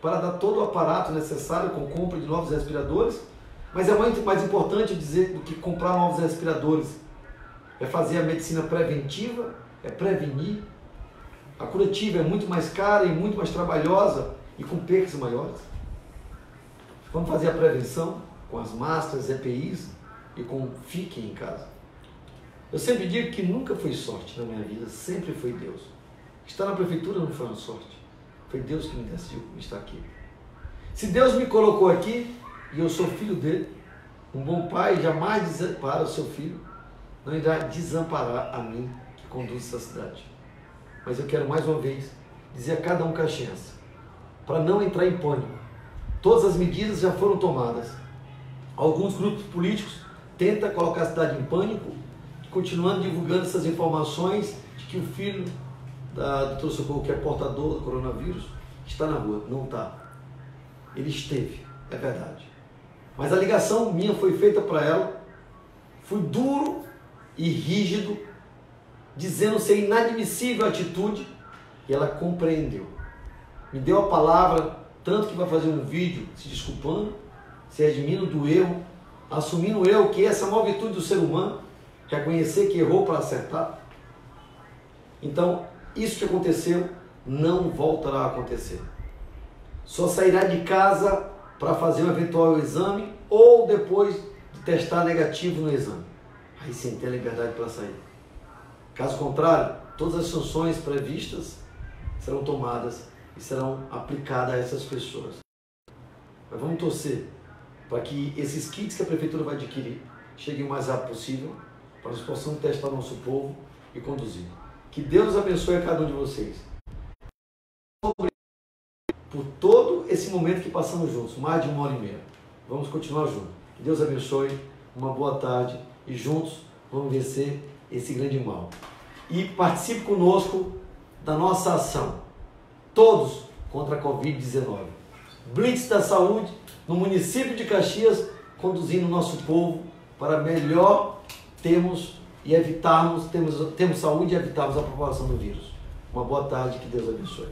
para dar todo o aparato necessário com compra de novos respiradores, mas é muito mais importante dizer do que comprar novos respiradores. É fazer a medicina preventiva, é prevenir. A curativa é muito mais cara e muito mais trabalhosa e com percas maiores. Vamos fazer a prevenção com as máscaras, EPIs e com fiquem em casa. Eu sempre digo que nunca foi sorte na minha vida, sempre foi Deus. Estar na prefeitura não foi uma sorte. Foi Deus que me decidiu estar aqui. Se Deus me colocou aqui e eu sou filho dele, um bom pai jamais desampara o seu filho, não irá desamparar a mim que conduz essa cidade. Mas eu quero mais uma vez dizer a cada um caxiense, para não entrar em pânico. Todas as medidas já foram tomadas. Alguns grupos políticos tentam colocar a cidade em pânico, continuando divulgando essas informações de que o filho da doutora Socorro, que é portador do coronavírus, está na rua. Não está. Ele esteve, é verdade. Mas a ligação minha foi feita para ela. Fui duro e rígido, dizendo ser inadmissível a atitude, e ela compreendeu. Me deu a palavra, tanto que vai fazer um vídeo se desculpando, se redimindo do erro, assumindo erro, que essa é maior virtude do ser humano, reconhecer que errou para acertar. Então, isso que aconteceu não voltará a acontecer. Só sairá de casa para fazer um eventual exame ou depois de testar negativo no exame. Aí sim tem a liberdade para sair. Caso contrário, todas as sanções previstas serão tomadas e serão aplicadas a essas pessoas. Mas vamos torcer para que esses kits que a prefeitura vai adquirir cheguem o mais rápido possível, para nós possamos testar nosso povo e conduzir. Que Deus abençoe a cada um de vocês. Por todo esse momento que passamos juntos, mais de uma hora e meia. Vamos continuar juntos. Que Deus abençoe, uma boa tarde e juntos vamos vencer esse grande mal. E participe conosco da nossa ação. Todos contra a Covid-19. Blitz da Saúde no município de Caxias, conduzindo o nosso povo para melhor termos e evitarmos, temos, temos saúde e evitarmos a propagação do vírus. Uma boa tarde, que Deus abençoe.